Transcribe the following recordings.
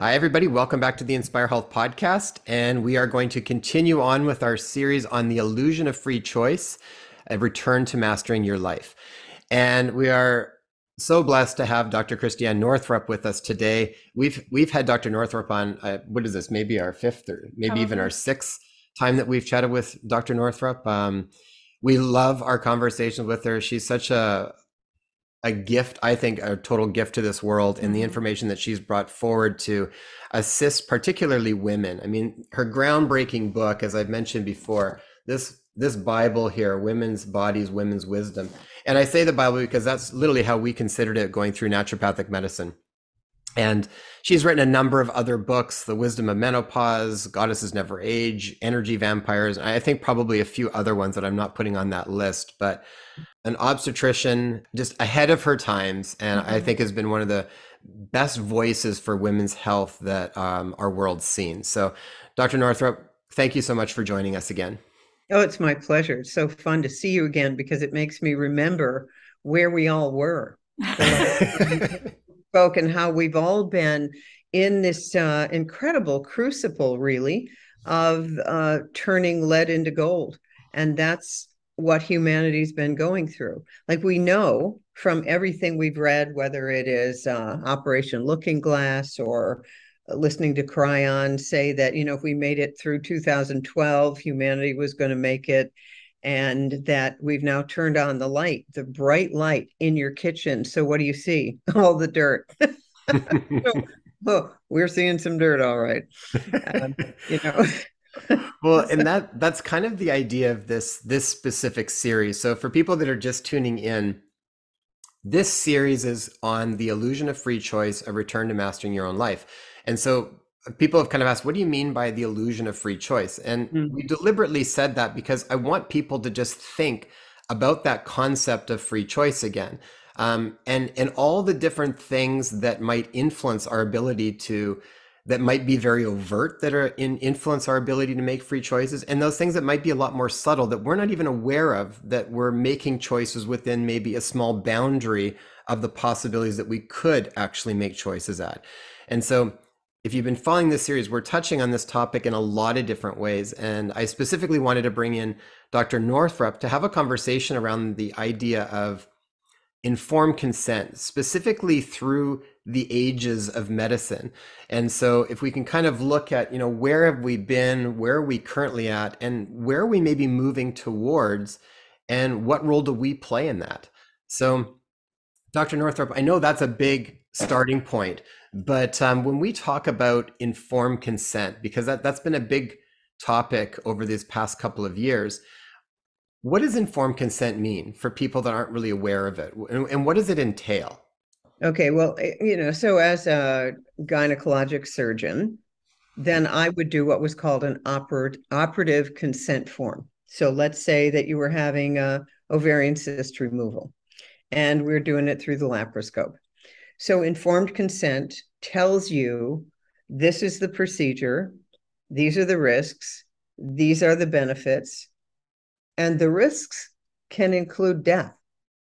Hi, everybody. Welcome back to the Inspire Health podcast. And we are going to continue on with our series on the illusion of free choice, a return to mastering your life. And we are so blessed to have Dr. Christiane Northrup with us today. We've we've had Dr. Northrup on. Uh, what is this? Maybe our fifth or maybe even our sixth time that we've chatted with Dr. Northrup. Um, we love our conversations with her. She's such a a gift, I think, a total gift to this world, and the mm-hmm. information that she's brought forward to assist, particularly women. I mean, her groundbreaking book, as I've mentioned before, this this Bible here, Women's Bodies, Women's Wisdom, and I say the Bible because that's literally how we considered it going through naturopathic medicine. And she's written a number of other books The Wisdom of Menopause, Goddesses Never Age, Energy Vampires. And I think probably a few other ones that I'm not putting on that list, but an obstetrician just ahead of her times. And mm-hmm. I think has been one of the best voices for women's health that um, our world's seen. So, Dr. Northrup, thank you so much for joining us again. Oh, it's my pleasure. It's so fun to see you again because it makes me remember where we all were. spoke and how we've all been in this uh, incredible crucible, really, of uh, turning lead into gold. And that's what humanity's been going through. Like we know from everything we've read, whether it is uh, Operation Looking Glass or listening to Kryon say that, you know, if we made it through 2012, humanity was going to make it and that we've now turned on the light, the bright light in your kitchen. So what do you see? All the dirt. so, oh, we're seeing some dirt, all right. Um, you know. Well, and that that's kind of the idea of this this specific series. So for people that are just tuning in, this series is on the illusion of free choice, a return to mastering your own life. And so people have kind of asked, what do you mean by the illusion of free choice? And mm-hmm. we deliberately said that because I want people to just think about that concept of free choice again. Um, and and all the different things that might influence our ability to that might be very overt that are in influence our ability to make free choices and those things that might be a lot more subtle that we're not even aware of that we're making choices within maybe a small boundary of the possibilities that we could actually make choices at and so if you've been following this series, we're touching on this topic in a lot of different ways. And I specifically wanted to bring in Dr. Northrup to have a conversation around the idea of informed consent, specifically through the ages of medicine. And so if we can kind of look at, you know, where have we been, where are we currently at, and where are we maybe moving towards, and what role do we play in that? So Dr. Northrup, I know that's a big starting point. But um, when we talk about informed consent, because that, that's been a big topic over these past couple of years, what does informed consent mean for people that aren't really aware of it? And, and what does it entail? Okay, well, eh, you know, so as a gynecologic surgeon, then I would do what was called an oper- operative consent form. So let's say that you were having a ovarian cyst removal and we're doing it through the laparoscope. So, informed consent tells you this is the procedure, these are the risks, these are the benefits, and the risks can include death.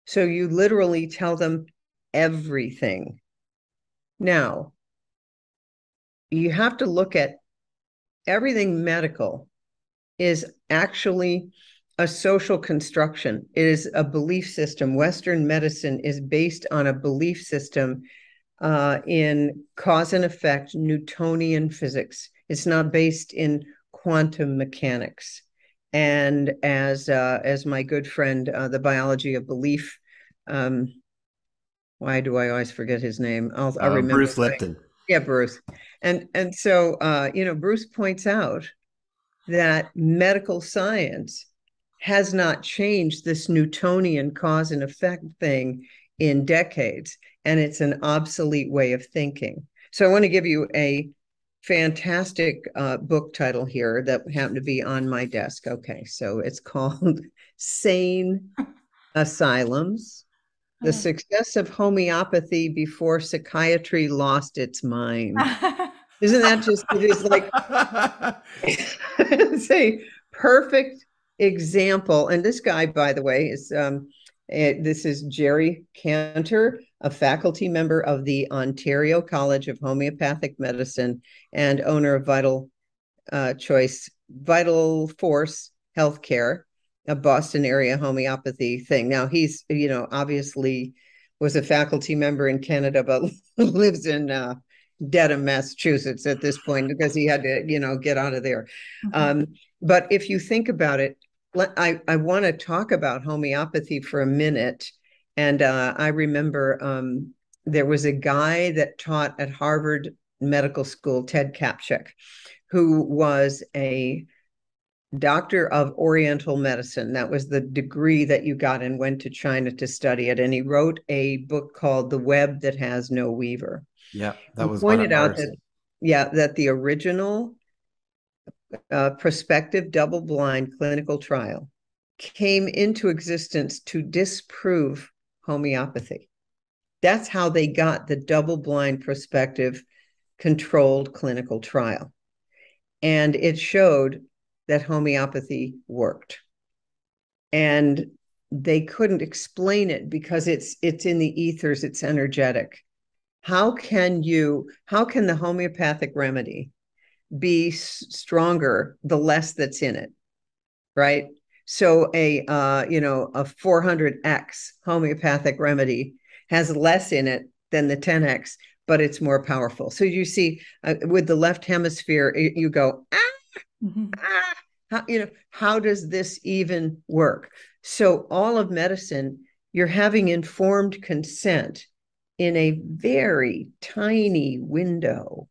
So, you literally tell them everything. Now, you have to look at everything medical is actually a social construction. It is a belief system. Western medicine is based on a belief system uh, in cause and effect Newtonian physics. It's not based in quantum mechanics. And as uh, as my good friend, uh, the biology of belief, um, why do I always forget his name? I'll, I'll uh, remember. Bruce Lipton. Yeah, Bruce. And and so uh, you know, Bruce points out that medical science has not changed this Newtonian cause and effect thing in decades, and it's an obsolete way of thinking. So I want to give you a fantastic uh, book title here that happened to be on my desk. Okay, so it's called Sane Asylums The Success of Homeopathy Before Psychiatry Lost Its Mind. Isn't that just, it is like, it's a perfect example, and this guy, by the way, is um, it, this is Jerry Kantor. a faculty member of the Ontario College of Homeopathic Medicine and owner of Vital uh, Choice, Vital Force Healthcare, a Boston area homeopathy thing. Now he's, you know, obviously was a faculty member in Canada, but lives in uh, Dedham, Massachusetts at this point because he had to, you know, get out of there. Mm-hmm. Um, but if you think about it, I, I want to talk about homeopathy for a minute and uh, I remember um, there was a guy that taught at Harvard Medical School, Ted Kaptchuk, who was a doctor of Oriental medicine. That was the degree that you got and went to China to study it. And he wrote a book called The Web That Has No Weaver. Yeah, that was he pointed out that yeah that the original uh, prospective double-blind clinical trial came into existence to disprove homeopathy. That's how they got the double blind prospective controlled clinical trial. And it showed that homeopathy worked. And they couldn't explain it because it's it's in the ethers, it's energetic. How can you how can the homeopathic remedy be stronger the less that's in it? Right? So a uh, you know a 400x homeopathic remedy has less in it than the 10x, but it's more powerful. So you see, uh, with the left hemisphere, you go ah, mm-hmm. ah, how, you know how does this even work? So all of medicine, you're having informed consent in a very tiny window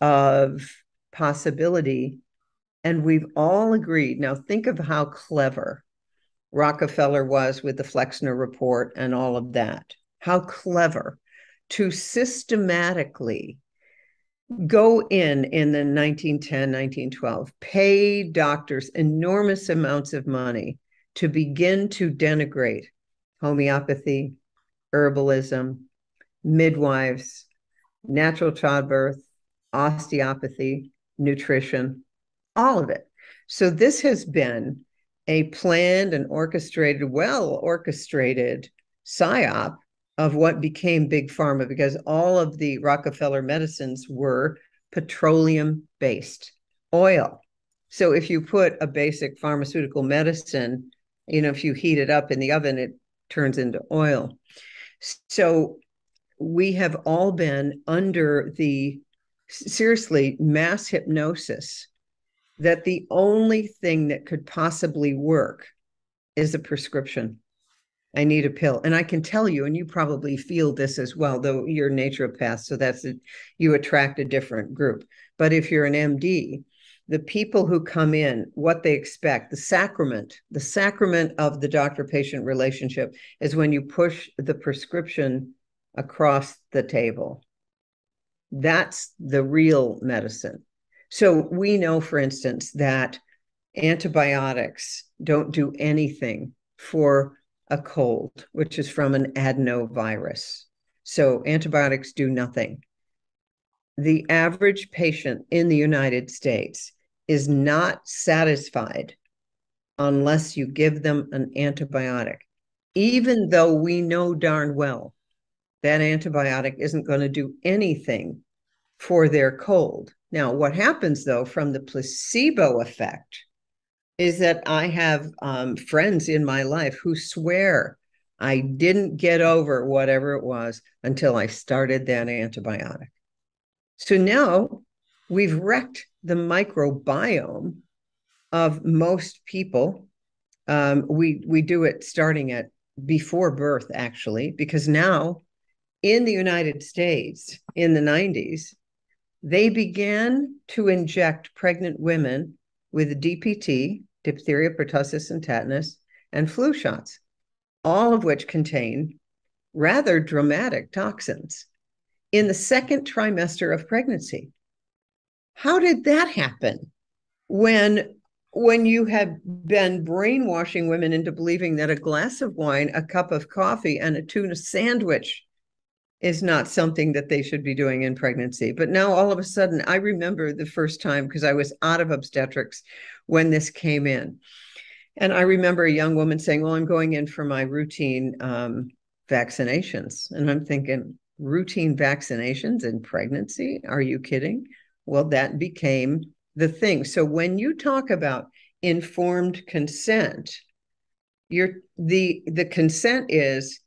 of possibility and we've all agreed. Now, think of how clever Rockefeller was with the Flexner Report and all of that. How clever to systematically go in in the 1910, 1912, pay doctors enormous amounts of money to begin to denigrate homeopathy, herbalism, midwives, natural childbirth, osteopathy, nutrition, all of it. So this has been a planned and orchestrated, well orchestrated psyop of what became big pharma because all of the Rockefeller medicines were petroleum based oil. So if you put a basic pharmaceutical medicine, you know, if you heat it up in the oven, it turns into oil. So we have all been under the seriously mass hypnosis that the only thing that could possibly work is a prescription. I need a pill. And I can tell you, and you probably feel this as well, though you're naturopath, so that's a, you attract a different group. But if you're an MD, the people who come in, what they expect, the sacrament, the sacrament of the doctor patient relationship is when you push the prescription across the table. That's the real medicine. So we know, for instance, that antibiotics don't do anything for a cold, which is from an adenovirus. So antibiotics do nothing. The average patient in the United States is not satisfied unless you give them an antibiotic, even though we know darn well that antibiotic isn't going to do anything for their cold. Now, what happens though from the placebo effect is that I have um, friends in my life who swear I didn't get over whatever it was until I started that antibiotic. So now we've wrecked the microbiome of most people. Um, we we do it starting at before birth, actually, because now in the United States in the 90s, they began to inject pregnant women with DPT, diphtheria, pertussis, and tetanus, and flu shots, all of which contain rather dramatic toxins in the second trimester of pregnancy. How did that happen when when you have been brainwashing women into believing that a glass of wine, a cup of coffee, and a tuna sandwich is not something that they should be doing in pregnancy. But now all of a sudden, I remember the first time because I was out of obstetrics when this came in. And I remember a young woman saying, Well, I'm going in for my routine um, vaccinations. And I'm thinking, routine vaccinations in pregnancy? Are you kidding? Well, that became the thing. So when you talk about informed consent, you're the the consent is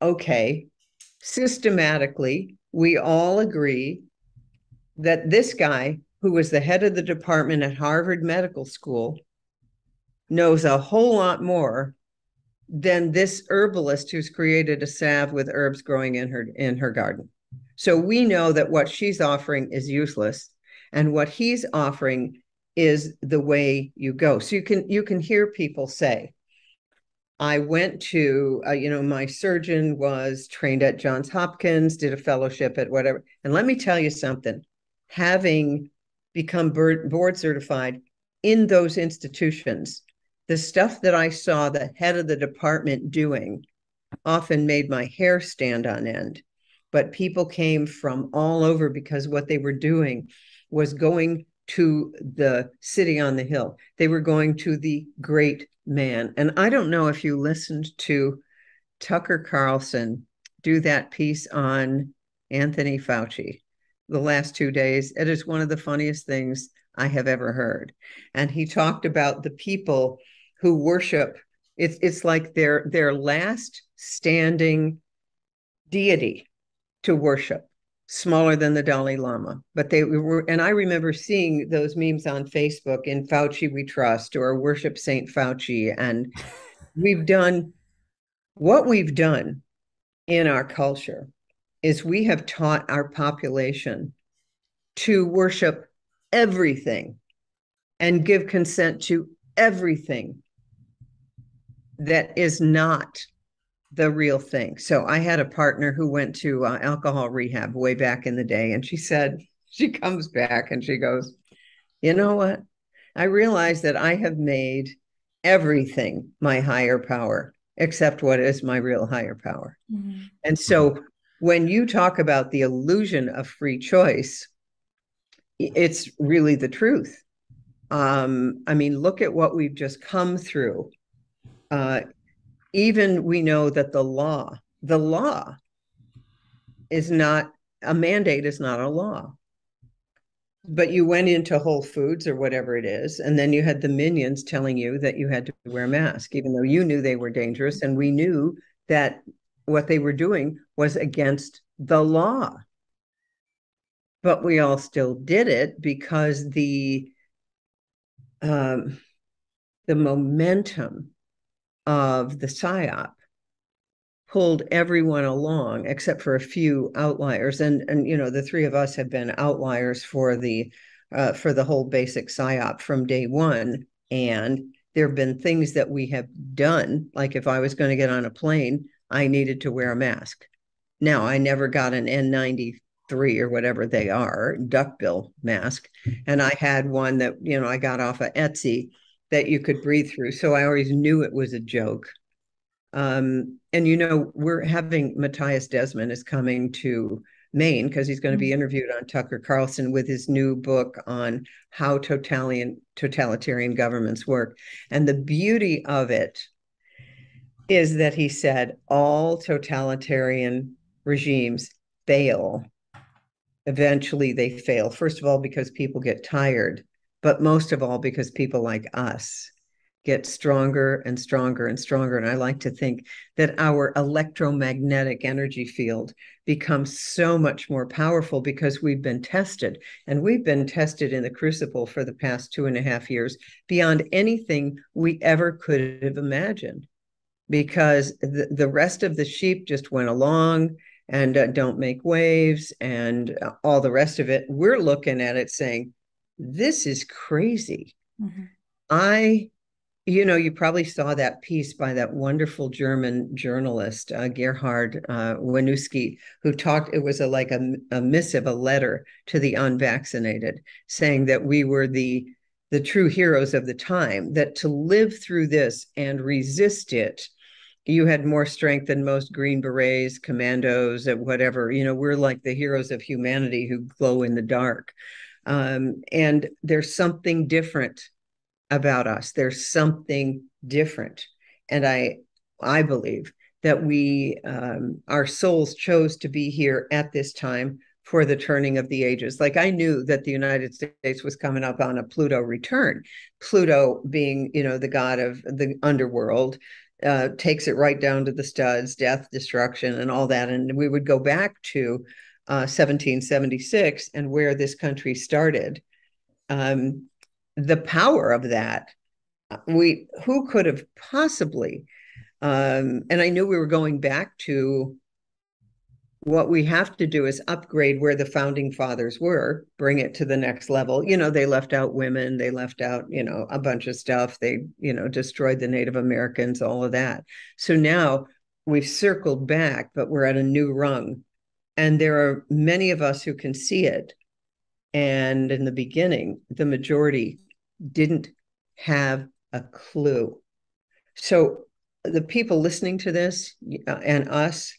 okay, systematically, we all agree that this guy who was the head of the department at Harvard Medical School knows a whole lot more than this herbalist who's created a salve with herbs growing in her in her garden. So we know that what she's offering is useless and what he's offering is the way you go. So you can you can hear people say I went to, uh, you know, my surgeon was trained at Johns Hopkins, did a fellowship at whatever. And let me tell you something having become board certified in those institutions, the stuff that I saw the head of the department doing often made my hair stand on end. But people came from all over because what they were doing was going to the city on the hill. They were going to the great man. And I don't know if you listened to Tucker Carlson do that piece on Anthony Fauci the last two days. It is one of the funniest things I have ever heard. And he talked about the people who worship. It's it's like their their last standing deity to worship, smaller than the Dalai Lama. But they were, and I remember seeing those memes on Facebook in Fauci We Trust or Worship Saint Fauci. And we've done what we've done in our culture is we have taught our population to worship everything and give consent to everything that is not the real thing. So I had a partner who went to uh, alcohol rehab way back in the day, and she said, she comes back and she goes, You know what? I realize that I have made everything my higher power except what is my real higher power. Mm-hmm. And so when you talk about the illusion of free choice, it's really the truth. Um, I mean, look at what we've just come through. Uh, even we know that the law, the law is not a mandate, is not a law. But you went into Whole Foods or whatever it is, and then you had the minions telling you that you had to wear a mask, even though you knew they were dangerous. And we knew that what they were doing was against the law. But we all still did it because the um, the momentum of the psyop pulled everyone along except for a few outliers. And and you know the three of us have been outliers for the uh, for the whole basic psyop from day one. And there have been things that we have done like if i was going to get on a plane i needed to wear a mask. Now i never got an n93 or whatever they are duckbill mask. And i had one that you know i got off of etsy that you could breathe through. So I always knew it was a joke. Um, and you know, we're having Mattias Desmet is coming to Maine because he's going to be mm-hmm. interviewed on Tucker Carlson with his new book on how totalitarian totalitarian governments work. And the beauty of it is that he said all totalitarian regimes fail. Eventually they fail. First of all, because people get tired but most of all because people like us get stronger and stronger and stronger. And I like to think that our electromagnetic energy field becomes so much more powerful because we've been tested. And we've been tested in the crucible for the past two and a half years beyond anything we ever could have imagined. Because the, the rest of the sheep just went along and uh, don't make waves and uh, all the rest of it. We're looking at it saying, this is crazy. Mm-hmm. I, you know, you probably saw that piece by that wonderful German journalist, uh, Gerhard uh, Wisnewski, who talked, it was a, like a, a missive, a letter to the unvaccinated saying that we were the the true heroes of the time, that to live through this and resist it, you had more strength than most Green Berets, commandos, or whatever. You know, we're like the heroes of humanity who glow in the dark. Um, and there's something different about us. There's something different. And I I believe that we um, our souls chose to be here at this time for the turning of the ages. Like I knew that the United States was coming up on a Pluto return. Pluto being, you know, the god of the underworld, uh, takes it right down to the studs, death, destruction, and all that. And we would go back to uh, 1776 and where this country started. Um, the power of that, we who could have possibly? Um, and I knew we were going back to what we have to do is upgrade where the founding fathers were, bring it to the next level. You know, they left out women, they left out, you know, a bunch of stuff. They, you know, destroyed the Native Americans, all of that. So now we've circled back, but we're at a new rung. And there are many of us who can see it. And in the beginning, the majority didn't have a clue. So the people listening to this uh, and us,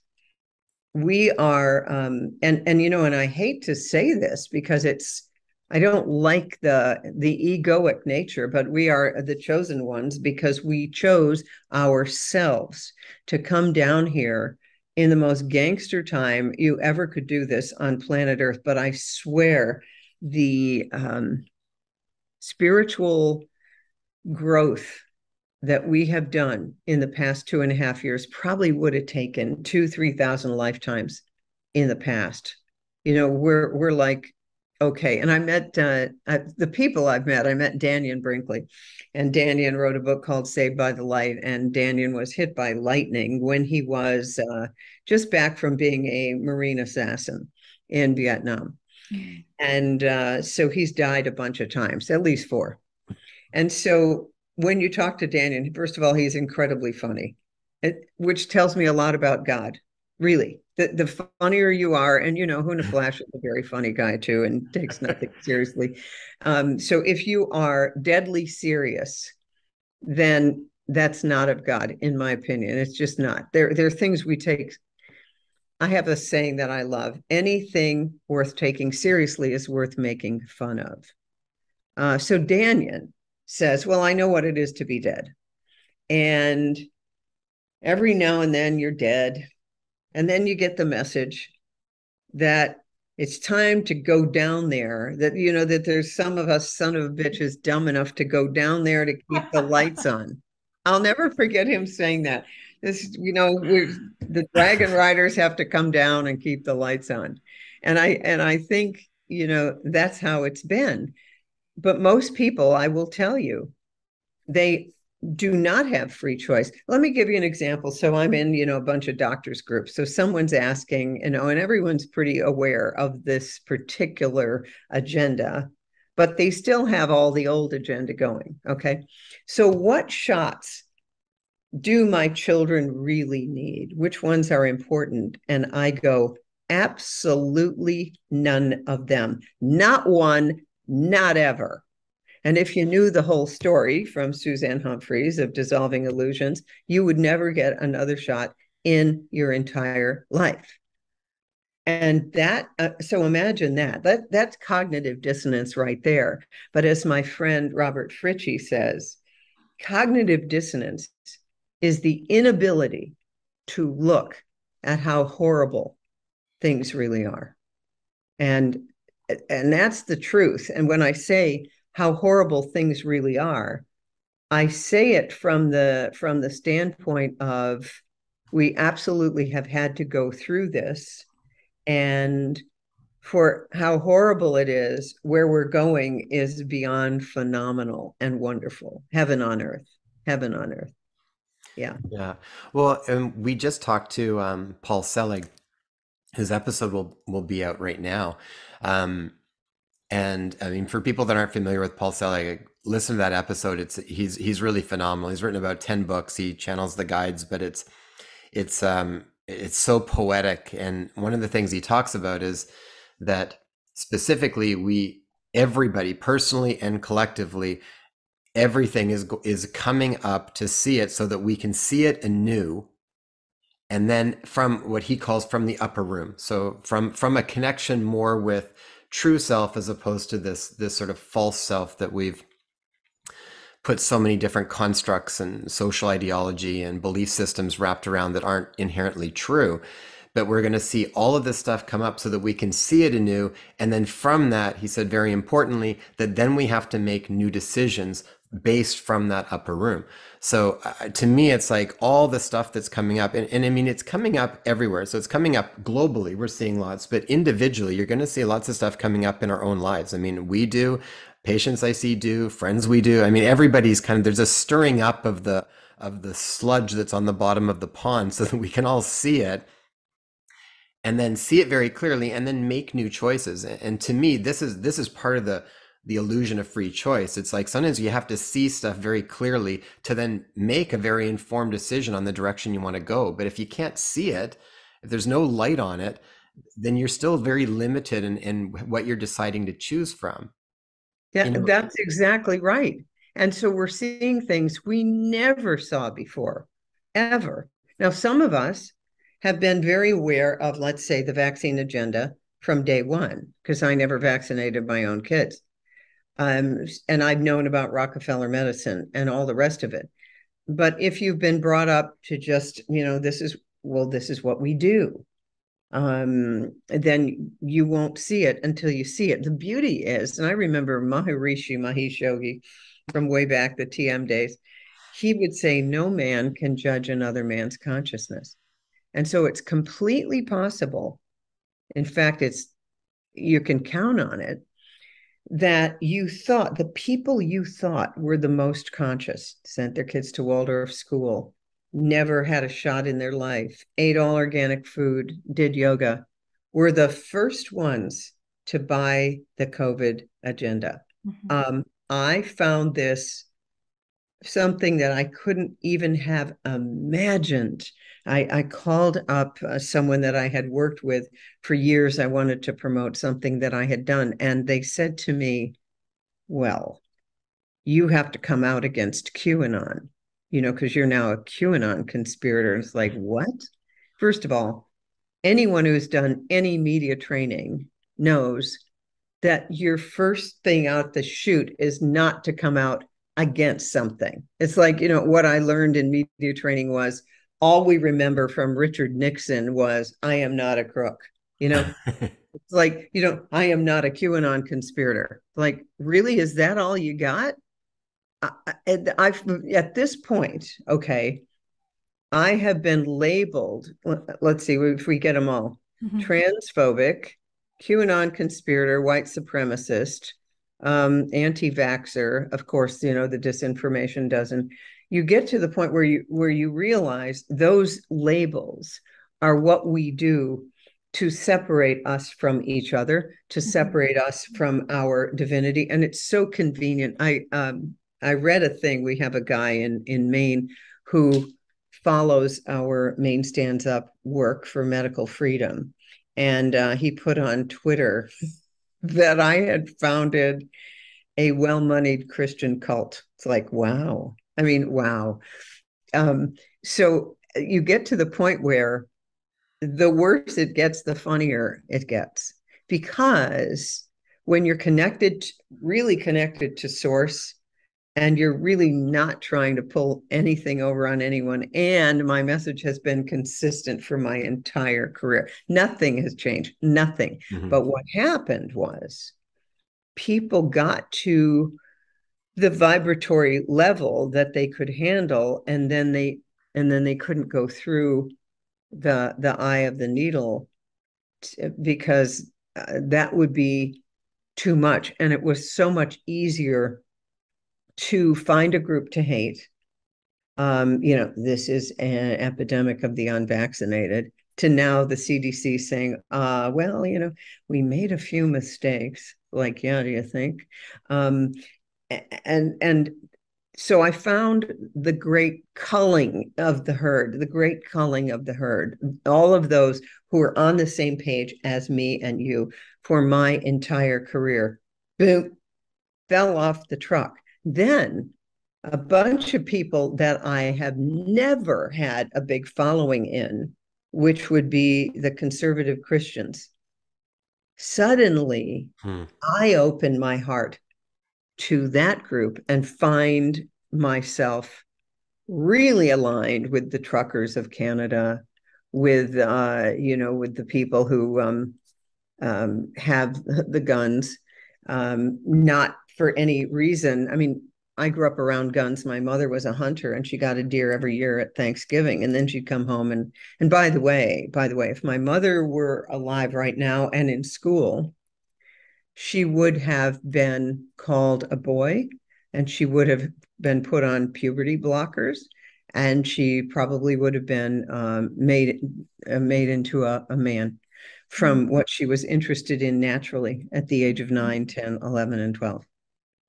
we are um and and you know and i hate to say this because it's i don't like the the egoic nature but we are the chosen ones because we chose ourselves to come down here in the most gangster time you ever could do this on planet earth but i swear the um spiritual growth that we have done in the past two and a half years probably would have taken two, three thousand lifetimes in the past. You know, we're we're like, okay. And I met uh, uh, the people I've met. I met Dannion Brinkley, and Dannion wrote a book called Saved by the Light. And Dannion was hit by lightning when he was uh, just back from being a Marine assassin in Vietnam. Mm. And uh, so he's died a bunch of times, at least four. And so when you talk to Dannion, first of all, he's incredibly funny, which tells me a lot about God. Really, the the funnier you are, and you know, Huna Flash is a very funny guy too, and takes nothing seriously. Um, so if you are deadly serious, then that's not of God, in my opinion. It's just not. There, there are things we take. I have a saying that I love: anything worth taking seriously is worth making fun of. Uh, so Dannion says, Well, I know what it is to be dead. And every now and then you're dead. And then you get the message that it's time to go down there. That, you know, that there's some of us son of bitches dumb enough to go down there to keep the lights on. I'll never forget him saying that. This, you know, the dragon riders have to come down and keep the lights on. And I and I think, you know, that's how it's been but most people, I will tell you, they do not have free choice. Let me give you an example. So I'm in, you know, a bunch of doctors groups. So someone's asking, you know, and everyone's pretty aware of this particular agenda, but they still have all the old agenda going. Okay. So what shots do my children really need? Which ones are important? And I go, absolutely none of them. Not one, not ever. And if you knew the whole story from Suzanne Humphries of Dissolving Illusions, you would never get another shot in your entire life. And that, uh, so imagine that. That that's cognitive dissonance right there. But as my friend Robert Fritchie says, cognitive dissonance is the inability to look at how horrible things really are. And and that's the truth. And when I say how horrible things really are, I say it from the from the standpoint of we absolutely have had to go through this. And for how horrible it is where we're going is beyond phenomenal and wonderful. Heaven on earth. Heaven on earth. Yeah. Yeah. Well and we just talked to um, paul selig. His episode will will be out right now. Um, and I mean, for people that aren't familiar with Paul Selig, listen to that episode. It's he's he's really phenomenal. He's written about ten books. He channels the guides, but it's it's um it's so poetic. And one of the things he talks about is that specifically we everybody personally and collectively everything is is coming up to see it so that we can see it anew and then from what he calls from the upper room so from from a connection more with true self as opposed to this this sort of false self that we've put so many different constructs and social ideology and belief systems wrapped around that aren't inherently true but we're going to see all of this stuff come up so that we can see it anew. And then from that, he said very importantly, that then we have to make new decisions based from that upper room. So uh, to me, it's like all the stuff that's coming up. And, and I mean, it's coming up everywhere. So it's coming up globally. We're seeing lots, but individually, you're going to see lots of stuff coming up in our own lives. I mean, we do, patients I see do, friends we do. I mean, everybody's kind of, there's a stirring up of the, of the sludge that's on the bottom of the pond so that we can all see it and then see it very clearly and then make new choices and to me this is this is part of the the illusion of free choice it's like sometimes you have to see stuff very clearly to then make a very informed decision on the direction you want to go but if you can't see it if there's no light on it then you're still very limited in, in what you're deciding to choose from yeah you know? that's exactly right and so we're seeing things we never saw before ever now some of us have been very aware of, let's say, the vaccine agenda from day one, because I never vaccinated my own kids. Um, and I've known about Rockefeller medicine and all the rest of it. But if you've been brought up to just, you know, this is, well, this is what we do, um, then you won't see it until you see it. The beauty is, and I remember Maharishi Mahesh Yogi from way back the TM days, he would say, no man can judge another man's consciousness. And so it's completely possible. In fact, it's you can count on it that you thought the people you thought were the most conscious sent their kids to Waldorf school, never had a shot in their life, ate all organic food, did yoga, were the first ones to buy the COVID agenda. Mm-hmm. Um, I found this something that I couldn't even have imagined I, I called up uh, someone that I had worked with for years. I wanted to promote something that I had done. And they said to me, Well, you have to come out against QAnon, you know, because you're now a QAnon conspirator. It's like, what? First of all, anyone who's done any media training knows that your first thing out the chute is not to come out against something. It's like, you know, what I learned in media training was all we remember from Richard Nixon was, I am not a crook. You know, it's like, you know, I am not a QAnon conspirator. Like, really, is that all you got? I, I've at this point, okay, I have been labeled, let's see if we get them all mm-hmm. transphobic, QAnon conspirator, white supremacist, um, anti vaxxer. Of course, you know, the disinformation doesn't you get to the point where you where you realize those labels are what we do to separate us from each other to mm-hmm. separate us from our divinity. And it's so convenient. I um i read a thing we have a guy in in maine who follows our maine stands up work for medical freedom. And uh, he put on twitter that i had founded a well-moneyed christian cult. It's like wow I mean, wow. Um, so you get to the point where the worse it gets, the funnier it gets. Because when you're connected, really connected to source, and you're really not trying to pull anything over on anyone. And my message has been consistent for my entire career. Nothing has changed, nothing. Mm-hmm. But what happened was people got to the vibratory level that they could handle and then they and then they couldn't go through the the eye of the needle t- because uh, that would be too much and it was so much easier to find a group to hate. Um you know this is an epidemic of the unvaccinated to now the cdc saying uh well you know we made a few mistakes like yeah do you think? Um and and so I found the great culling of the herd, the great culling of the herd, all of those who are on the same page as me and you for my entire career, boom, fell off the truck. Then a bunch of people that I have never had a big following in, which would be the conservative Christians. Suddenly, hmm. I opened my heart to that group and find myself really aligned with the truckers of Canada, with uh, you know, with the people who um, um, have the guns, um, not for any reason. I mean, I grew up around guns. My mother was a hunter and she got a deer every year at Thanksgiving. And then she'd come home and and by the way, by the way, if my mother were alive right now and in school, she would have been called a boy and she would have been put on puberty blockers and she probably would have been um, made uh, made into a, a man from mm-hmm. what she was interested in naturally at the age of 9 10 11 and 12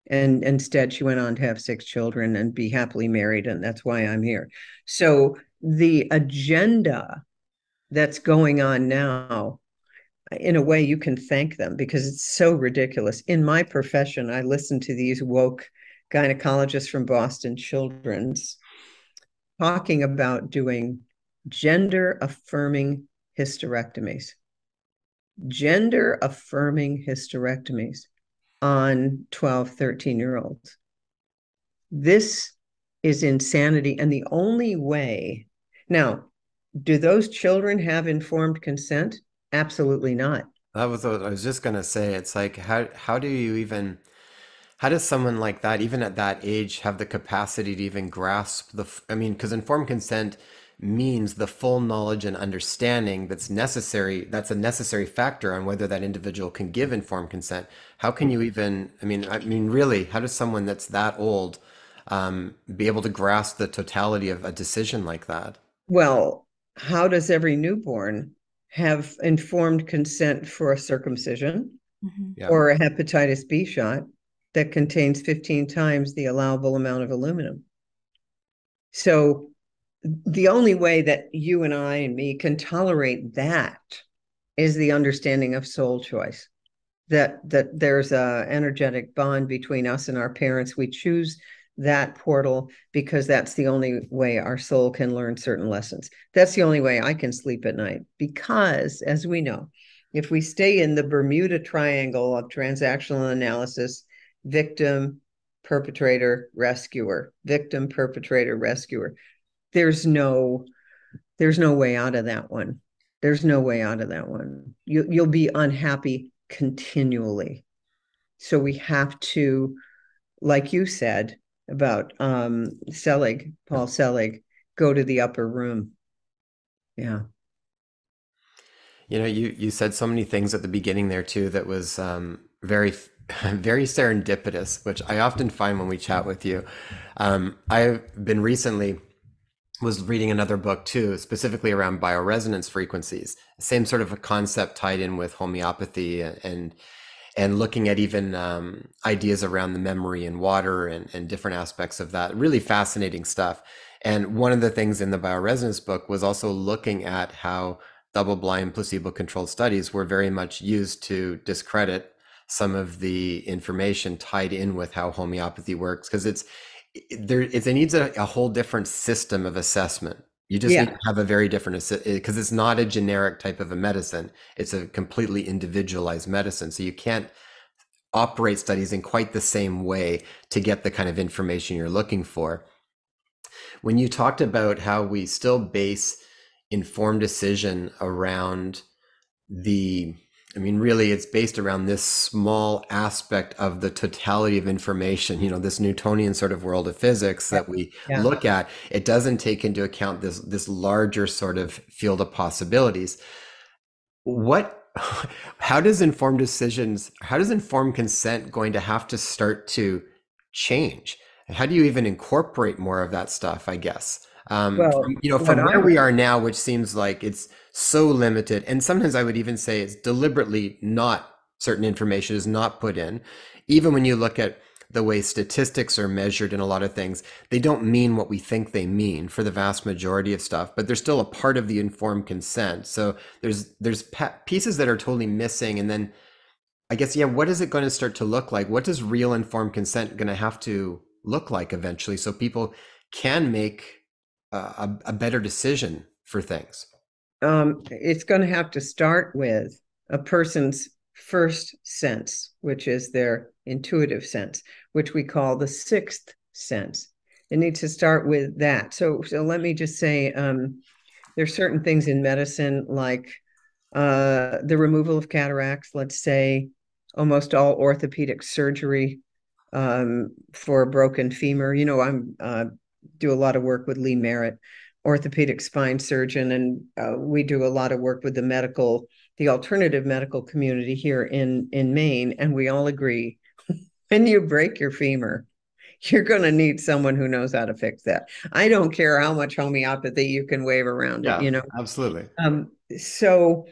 and instead she went on to have six children and be happily married and that's why i'm here. So the agenda that's going on now in a way you can thank them because it's so ridiculous in my profession i listen to these woke gynecologists from boston children's talking about doing gender affirming hysterectomies gender affirming hysterectomies on 12, 13 year olds. This is insanity. And the only way, now, do those children have informed consent? Absolutely not. That was what I was just gonna say. It's like how how do you even how does someone like that, even at that age, have the capacity to even grasp the? I mean, because informed consent means the full knowledge and understanding that's necessary that's a necessary factor on whether that individual can give informed consent how can you even i mean i mean really how does someone that's that old um, be able to grasp the totality of a decision like that well how does every newborn have informed consent for a circumcision mm-hmm. yeah. or a hepatitis b shot that contains 15 times the allowable amount of aluminum so the only way that you and I and me can tolerate that is the understanding of soul choice. That that there's a energetic bond between us and our parents. We choose that portal because that's the only way our soul can learn certain lessons. That's the only way I can sleep at night. Because, as we know, if we stay in the Bermuda Triangle of transactional analysis, victim, perpetrator, rescuer, victim, perpetrator, rescuer, there's no there's no way out of that one there's no way out of that one you, you'll be unhappy continually so we have to like you said about um selig paul selig go to the upper room. Yeah. You know you you said so many things at the beginning there too that was um very very serendipitous which i often find when we chat with you. Um i've been recently was reading another book too, specifically around bioresonance frequencies. Same sort of a concept tied in with homeopathy and and looking at even um, ideas around the memory and water and, and different aspects of that. Really fascinating stuff. And one of the things in the bioresonance book was also looking at how double-blind placebo-controlled studies were very much used to discredit some of the information tied in with how homeopathy works because it's there it needs a, a, whole different system of assessment you just yeah. need to have a very different because eh, it's not a generic type of a medicine. It's a completely individualized medicine. So you can't operate studies in quite the same way to get the kind of information you're looking for. When you talked about how we still base informed decision around the I mean, really, it's based around this small aspect of the totality of information, you know, this Newtonian sort of world of physics that we yeah. look at. It doesn't take into account this, this larger sort of field of possibilities. What, how does informed decisions, how does informed consent going to have to start to change? How do you even incorporate more of that stuff, I guess? Um, well, from, you know, from where we are now, which seems like it's, so limited. And sometimes I would even say it's deliberately not certain information is not put in. Even when you look at the way statistics are measured in a lot of things, they don't mean what we think they mean for the vast majority of stuff, but they're still a part of the informed consent. So there's there's pieces that are totally missing and then I guess yeah, what is it going to start to look like? What does real informed consent going to have to look like eventually so people can make a, a better decision for things? Um, it's going to have to start with a person's first sense, which is their intuitive sense, which we call the sixth sense. it needs to start with that. So, so let me just say, um, there's certain things in medicine like uh, the removal of cataracts. Let's say almost all orthopedic surgery um, for a broken femur. You know, I'm uh, do a lot of work with Lee Merritt, orthopedic spine surgeon, and uh, we do a lot of work with the medical, the alternative medical community here in in Maine, and we all agree when you break your femur, you're going to need someone who knows how to fix that. I don't care how much homeopathy you can wave around yeah, it, you know. Absolutely. Um, so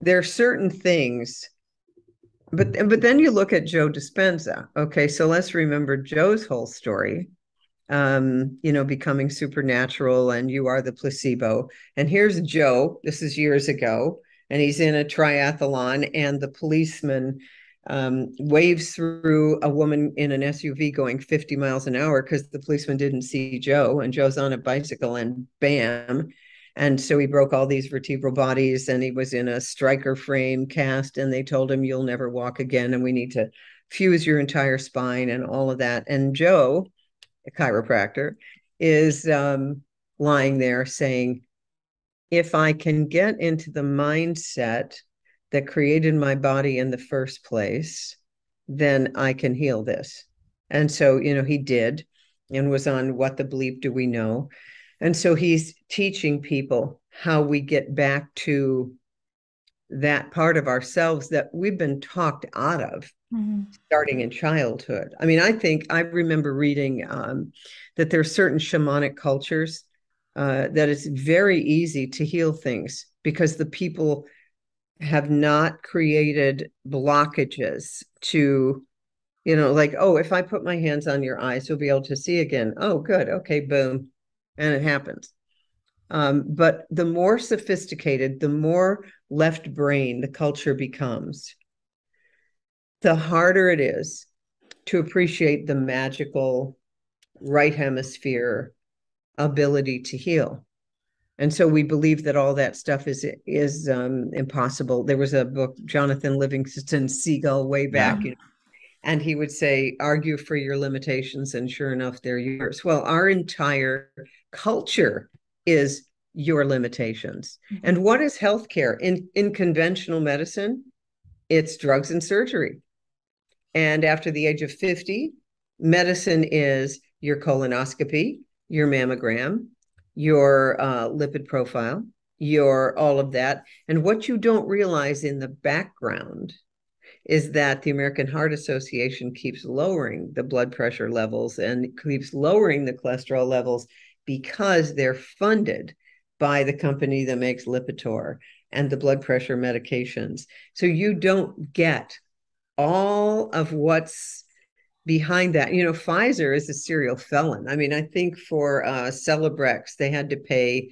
there are certain things but but then you look at Joe Dispenza. Okay, so let's remember Joe's whole story. Um, you know, becoming supernatural and you are the placebo. And here's Joe, this is years ago, and he's in a triathlon, and the policeman um, waves through a woman in an SUV going 50 miles an hour because the policeman didn't see Joe, and Joe's on a bicycle, and bam, and so he broke all these vertebral bodies and he was in a Stryker frame cast. And they told him, You'll never walk again. And we need to fuse your entire spine and all of that. And Joe, a chiropractor, is um, lying there saying, If I can get into the mindset that created my body in the first place, then I can heal this. And so, you know, he did and was on What the Bleep Do We Know? And so he's teaching people how we get back to that part of ourselves that we've been talked out of mm-hmm. starting in childhood. I mean, I think I remember reading um, that there are certain shamanic cultures uh, that it's very easy to heal things because the people have not created blockages to you know like oh if i put my hands on your eyes you'll be able to see again oh good okay boom and it happens. Um, but the more sophisticated, the more left brain the culture becomes, the harder it is to appreciate the magical right hemisphere ability to heal. And so we believe that all that stuff is is um, impossible. There was a book, Jonathan Livingston Seagull, way back, yeah. you know, and he would say, argue for your limitations, and sure enough, they're yours. Well, our entire culture is your limitations. Mm-hmm. And what is healthcare in in conventional medicine? It's drugs and surgery. And after the age of 50, medicine is your colonoscopy, your mammogram, your uh, lipid profile, your all of that. And what you don't realize in the background is that the American Heart Association keeps lowering the blood pressure levels and keeps lowering the cholesterol levels because they're funded by the company that makes Lipitor and the blood pressure medications. So you don't get all of what's behind that. You know, Pfizer is a serial felon. I mean, I think for uh, Celebrex, they had to pay,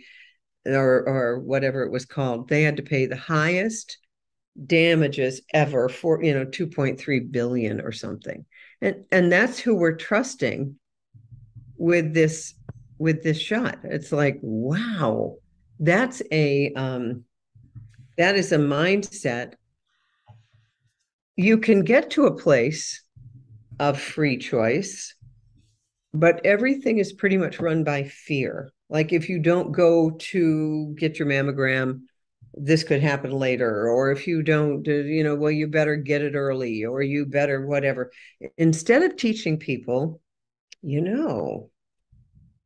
or or whatever it was called, they had to pay the highest damages ever for you know 2.3 billion or something and and that's who we're trusting with this with this shot. It's like, wow, that's a um, that is a mindset. You can get to a place of free choice, but everything is pretty much run by fear. Like if you don't go to get your mammogram, this could happen later or if you don't uh, you know well you better get it early or you better whatever instead of teaching people you know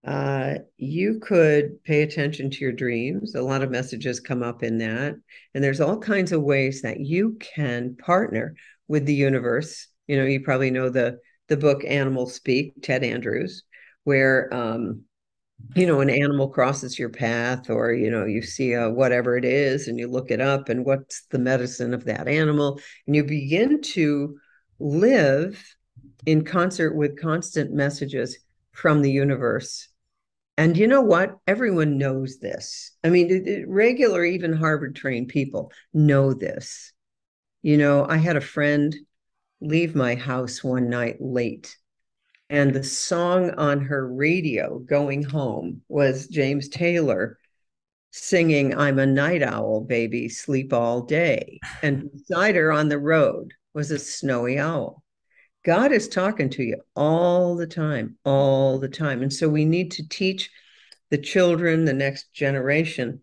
uh, you could pay attention to your dreams. A lot of messages come up in that. And there's all kinds of ways that you can partner with the universe. You know, you probably know the the book Animal Speak, Ted Andrews, where um, you know, an animal crosses your path, or you know, you see a whatever it is, and you look it up, and what's the medicine of that animal, and you begin to live in concert with constant messages from the universe and you know what? Everyone knows this. I mean, it, it, regular, even Harvard trained people know this. You know, I had a friend leave my house one night late, and the song on her radio going home was James Taylor singing, I'm a night owl, baby, sleep all day. And beside her on the road was a snowy owl. God is talking to you all the time, all the time. And so we need to teach the children, the next generation,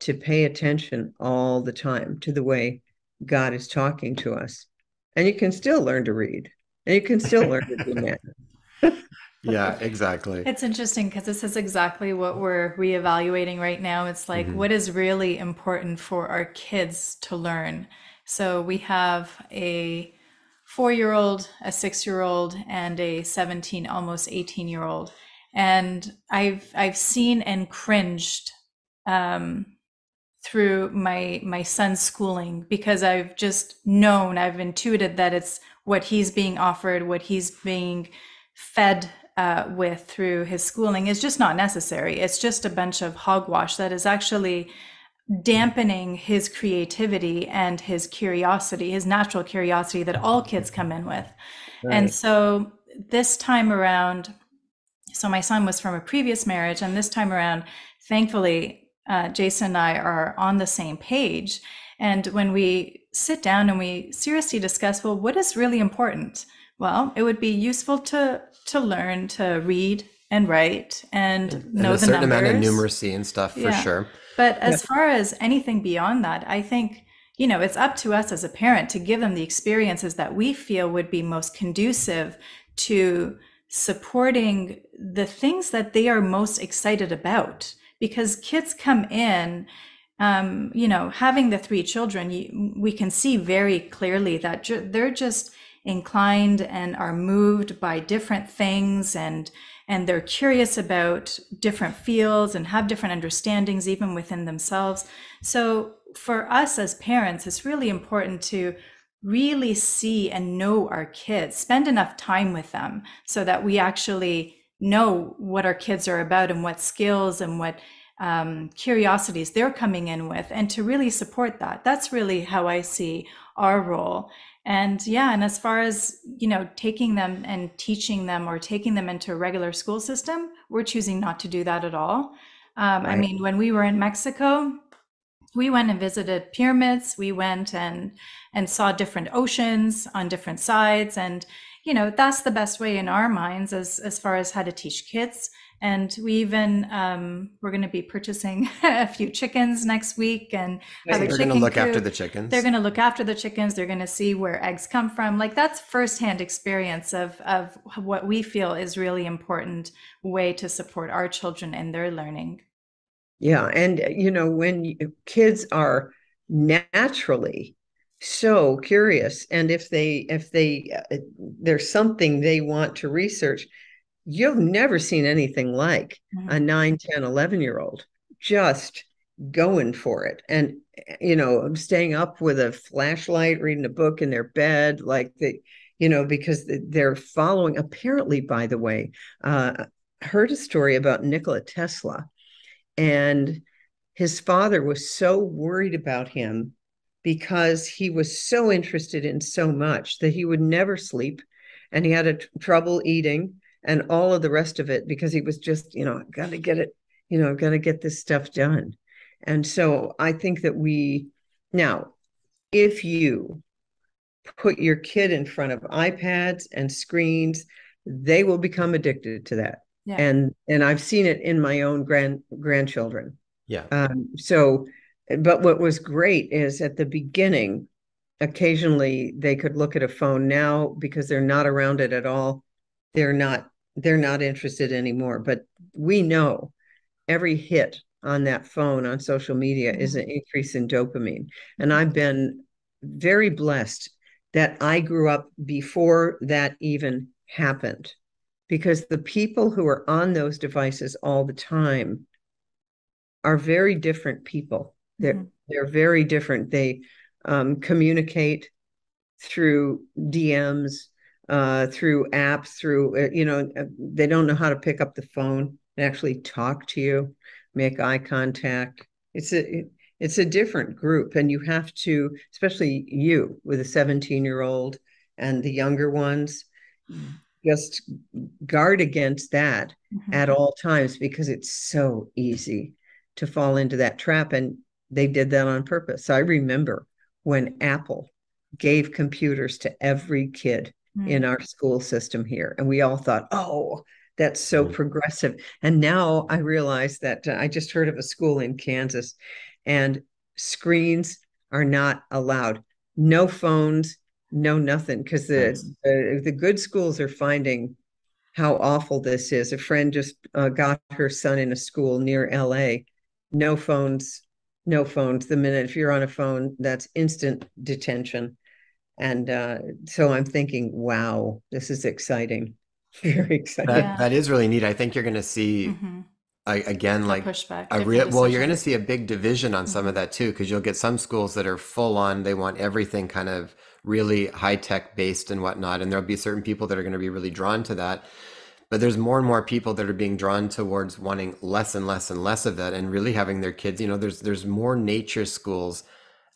to pay attention all the time to the way God is talking to us. And you can still learn to read, and you can still learn to do math. yeah, exactly. It's interesting because this is exactly what we're reevaluating right now. It's like, mm-hmm. what is really important for our kids to learn? So we have a four year old, a six year old, and a 17, almost 18 year old. And I've I've seen and cringed um, through my my son's schooling because I've just known, I've intuited that it's what he's being offered, what he's being fed uh, with through his schooling is just not necessary. It's just a bunch of hogwash that is actually dampening his creativity and his curiosity, his natural curiosity that all kids come in with. Right. And so this time around, so my son was from a previous marriage, and this time around, thankfully, uh, Jason and I are on the same page. And when we sit down and we seriously discuss, well, what is really important? Well, it would be useful to to learn to read and write and, and know and a the certain numbers. amount of numeracy and stuff for yeah. sure. But as yeah. far as anything beyond that, I think you know it's up to us as a parent to give them the experiences that we feel would be most conducive to supporting the things that they are most excited about because kids come in um, you know having the three children you, we can see very clearly that ju- they're just inclined and are moved by different things and and they're curious about different fields and have different understandings even within themselves so for us as parents it's really important to really see and know our kids, spend enough time with them so that we actually know what our kids are about and what skills and what um, curiosities they're coming in with, and to really support that. That's really how I see our role. And yeah, and as far as you know, taking them and teaching them or taking them into a regular school system, we're choosing not to do that at all. Um, right. I mean, when we were in Mexico, we went and visited pyramids we went and and saw different oceans on different sides and you know that's the best way in our minds as as far as how to teach kids and we even um, we're going to be purchasing a few chickens next week and have they're going to look after the chickens. They're going to look after the chickens. They're going to see where eggs come from. Like that's firsthand experience of of what we feel is really important way to support our children in their learning. Yeah. And, uh, you know, when you, kids are naturally so curious and if they if they uh, there's something they want to research you've never seen anything like mm-hmm. a 9 10 11 year old just going for it and you know i'm staying up with a flashlight reading a book in their bed like they you know because they're following apparently by the way uh heard a story about nikola tesla and his father was so worried about him because he was so interested in so much that he would never sleep and he had a t- trouble eating and all of the rest of it because he was just you know got to get it you know I got to get this stuff done and so i think that we now if you put your kid in front of ipads and screens they will become addicted to that yeah. and and I've seen it in my own grand grandchildren. Yeah. Um, so, but what was great is at the beginning, occasionally they could look at a phone. Now because they're not around it at all, they're not they're not interested anymore. But we know every hit on that phone on social media mm-hmm. is an increase in dopamine, and I've been very blessed that I grew up before that even happened because the people who are on those devices all the time are very different people. They're mm-hmm. they're very different. They um, communicate through DMs, uh, through apps, through uh, you know uh, they don't know how to pick up the phone and actually talk to you, make eye contact. It's a it's a different group, and you have to, especially you with a 17 year old and the younger ones. Just guard against that mm-hmm. at all times because it's so easy to fall into that trap. And they did that on purpose. I remember when Apple gave computers to every kid mm. in our school system here. And we all thought, oh, that's so mm. progressive. And now I realize that uh, I just heard of a school in Kansas and screens are not allowed. No phones, no nothing. Because the, the, the good schools are finding how awful this is. A friend just uh, got her son in a school near LA. No phones, no phones. The minute if you're on a phone, that's instant detention. And uh, so I'm thinking, wow, this is exciting. Very exciting. That, yeah. that is really neat. I think you're going to see. Mm-hmm. again, like pushback. A real, well, you're going to see a big division on mm-hmm. some of that too, because you'll get some schools that are full on. They want everything kind of really high tech based and whatnot, and there'll be certain people that are going to be really drawn to that but there's more and more people that are being drawn towards wanting less and less and less of that and really having their kids you know there's there's more nature schools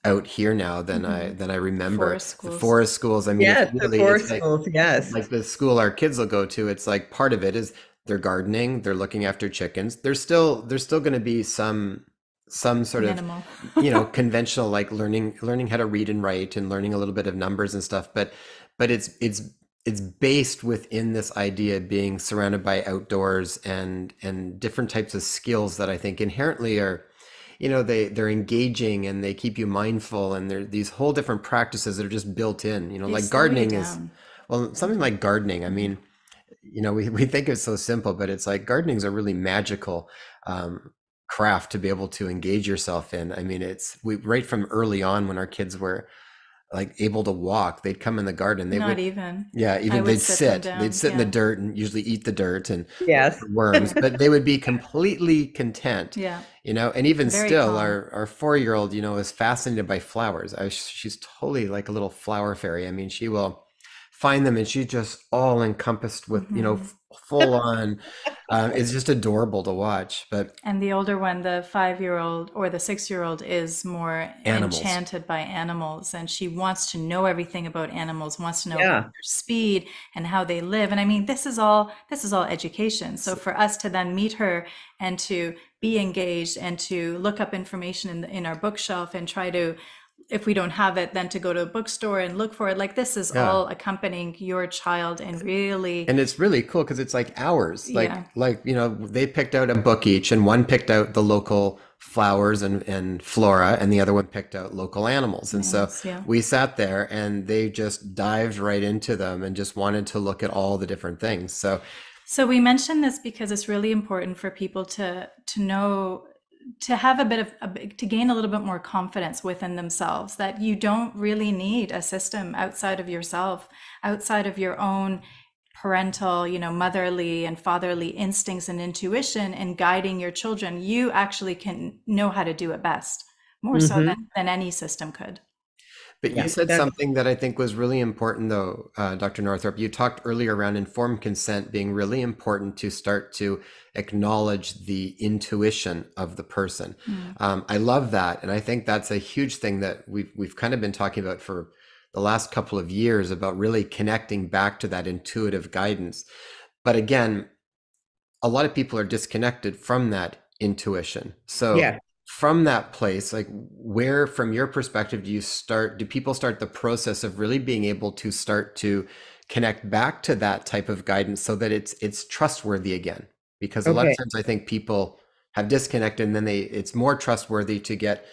out here now than mm-hmm. I than I remember. Forest schools. The forest schools. I mean, yes, really, the forest like, schools. Yes, like the school our kids will go to. It's like part of it is they're gardening, they're looking after chickens. There's still there's still going to be some some sort Minimal. of you know conventional like learning learning how to read and write and learning a little bit of numbers and stuff. But but it's it's it's based within this idea of being surrounded by outdoors and and different types of skills that I think inherently are you know they they're engaging and they keep you mindful and they're these whole different practices that are just built in you know they like gardening is well something like gardening I mean you know we, we think it's so simple but it's like gardening is a really magical um, craft to be able to engage yourself in. I mean it's we right from early on when our kids were like able to walk, they'd come in the garden. They not would, even. Yeah, even they'd sit. They'd sit yeah. in the dirt and usually eat the dirt and yes. worms, but they would be completely content. Yeah. You know, and even Very still, calm. our our four year old, you know, is fascinated by flowers. I, she's totally like a little flower fairy. I mean, she will find them and she's just all encompassed with, mm-hmm. you know, mm-hmm full on. Um, it's just adorable to watch. But and the older one, the five year old or the six year old, is more animals. enchanted by animals, and she wants to know everything about animals. Wants to know yeah. their speed and how they live. And I mean, this is all this is all education. So for us to then meet her and to be engaged and to look up information in the, in our bookshelf and try to if we don't have it then to go to a bookstore and look for it like this is yeah. all accompanying your child and really and it's really cool because it's like hours like yeah. like you know they picked out a book each and one picked out the local flowers and, and flora and the other one picked out local animals and yes, so yeah. we sat there and they just dived right into them and just wanted to look at all the different things so so we mentioned this because it's really important for people to to know to have a bit of a, to gain a little bit more confidence within themselves that you don't really need a system outside of yourself outside of your own parental you know motherly and fatherly instincts and intuition in guiding your children you actually can know how to do it best more mm-hmm. so than, than any system could but yeah, you said something that I think was really important, though, uh, Dr. Northrup. You talked earlier around informed consent being really important to start to acknowledge the intuition of the person. Mm. Um, I love that, and I think that's a huge thing that we've we've kind of been talking about for the last couple of years about really connecting back to that intuitive guidance. But again, a lot of people are disconnected from that intuition. So yeah from that place like where from your perspective do you start do people start the process of really being able to start to connect back to that type of guidance so that it's it's trustworthy again? Because a lot of times i think people have disconnected and then they it's more trustworthy to get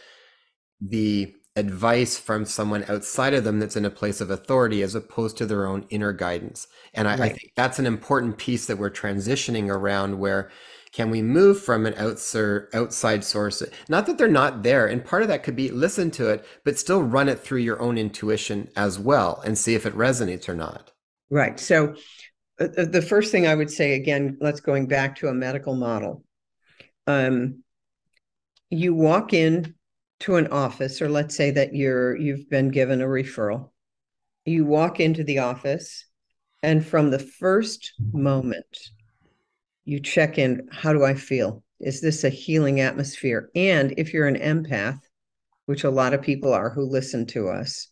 the advice from someone outside of them that's in a place of authority as opposed to their own inner guidance. And I, right. I think that's an important piece that we're transitioning around where can we move from an outside source? Not that they're not there. And part of that could be listen to it, but still run it through your own intuition as well and see if it resonates or not. Right. So uh, uh, the first thing I would say, again, let's going back to a medical model. Um, you walk in to an office, or let's say that you're you've been given a referral. You walk into the office, and from the first moment you check in how do I feel? Is this a healing atmosphere? And if you're an empath, which a lot of people are who listen to us,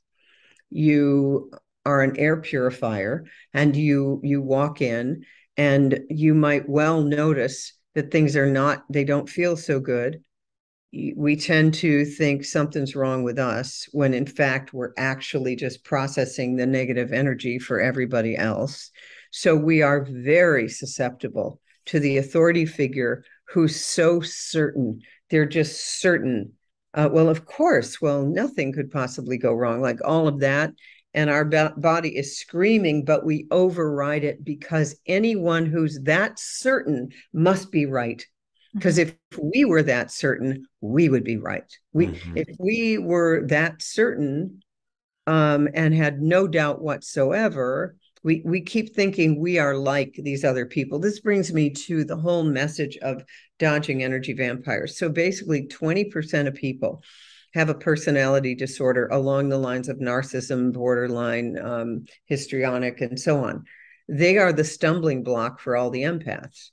you are an air purifier and you you walk in and you might well notice that things are not they don't feel so good we tend to think something's wrong with us when in fact we're actually just processing the negative energy for everybody else. So we are very susceptible to the authority figure who's so certain. They're just certain. Uh, well, of course, well, nothing could possibly go wrong, like all of that. And our body is screaming, but we override it because anyone who's that certain must be right because mm-hmm. if we were that certain we would be right we mm-hmm. if we were that certain um, and had no doubt whatsoever we we keep thinking we are like these other people. This brings me to the whole message of dodging energy vampires. So basically 20% of people have a personality disorder along the lines of narcissism borderline um, histrionic and so on. They are the stumbling block for all the empaths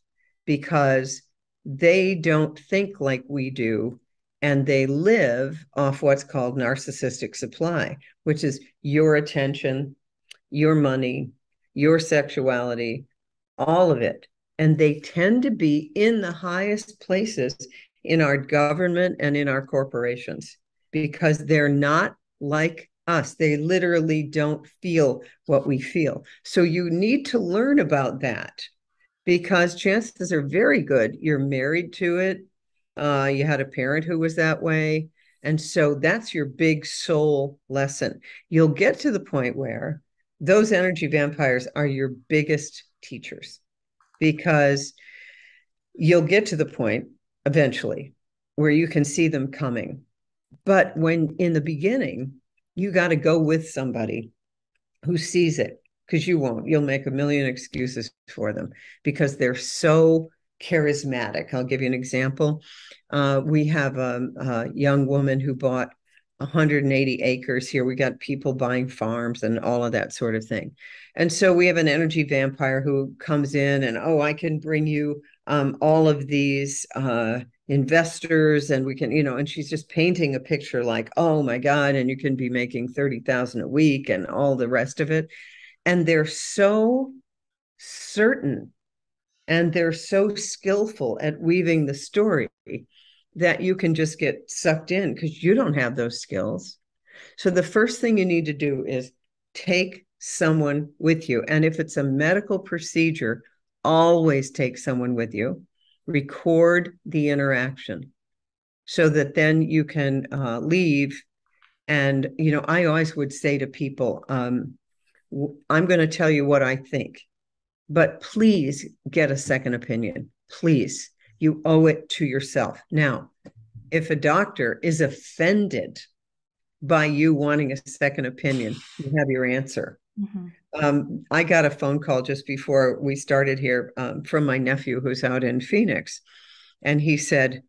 because they don't think like we do and they live off what's called narcissistic supply which is your attention your money your sexuality all of it and they tend to be in the highest places in our government and in our corporations because they're not like us they literally don't feel what we feel so you need to learn about that because chances are very good you're married to it. Uh, you had a parent who was that way. And so that's your big soul lesson. You'll get to the point where those energy vampires are your biggest teachers because you'll get to the point eventually where you can see them coming. But when in the beginning, you got to go with somebody who sees it because you won't. You'll make a million excuses for them because they're so charismatic. I'll give you an example. Uh, we have a, a, young woman who bought 180 acres here. We got people buying farms and all of that sort of thing. And so we have an energy vampire who comes in and, oh, I can bring you um, all of these uh, investors and we can, you know, and she's just painting a picture like, oh my God, and you can be making 30,000 a week and all the rest of it and they're so certain and they're so skillful at weaving the story that you can just get sucked in because you don't have those skills. So the first thing you need to do is take someone with you. And if it's a medical procedure, always take someone with you. Record the interaction so that then you can uh, leave. And, you know, I always would say to people, um, I'm going to tell you what I think, but please get a second opinion. Please, you owe it to yourself. Now, if a doctor is offended by you wanting a second opinion, you have your answer. Mm-hmm. Um, I got a phone call just before we started here um, from my nephew who's out in Phoenix. And he said,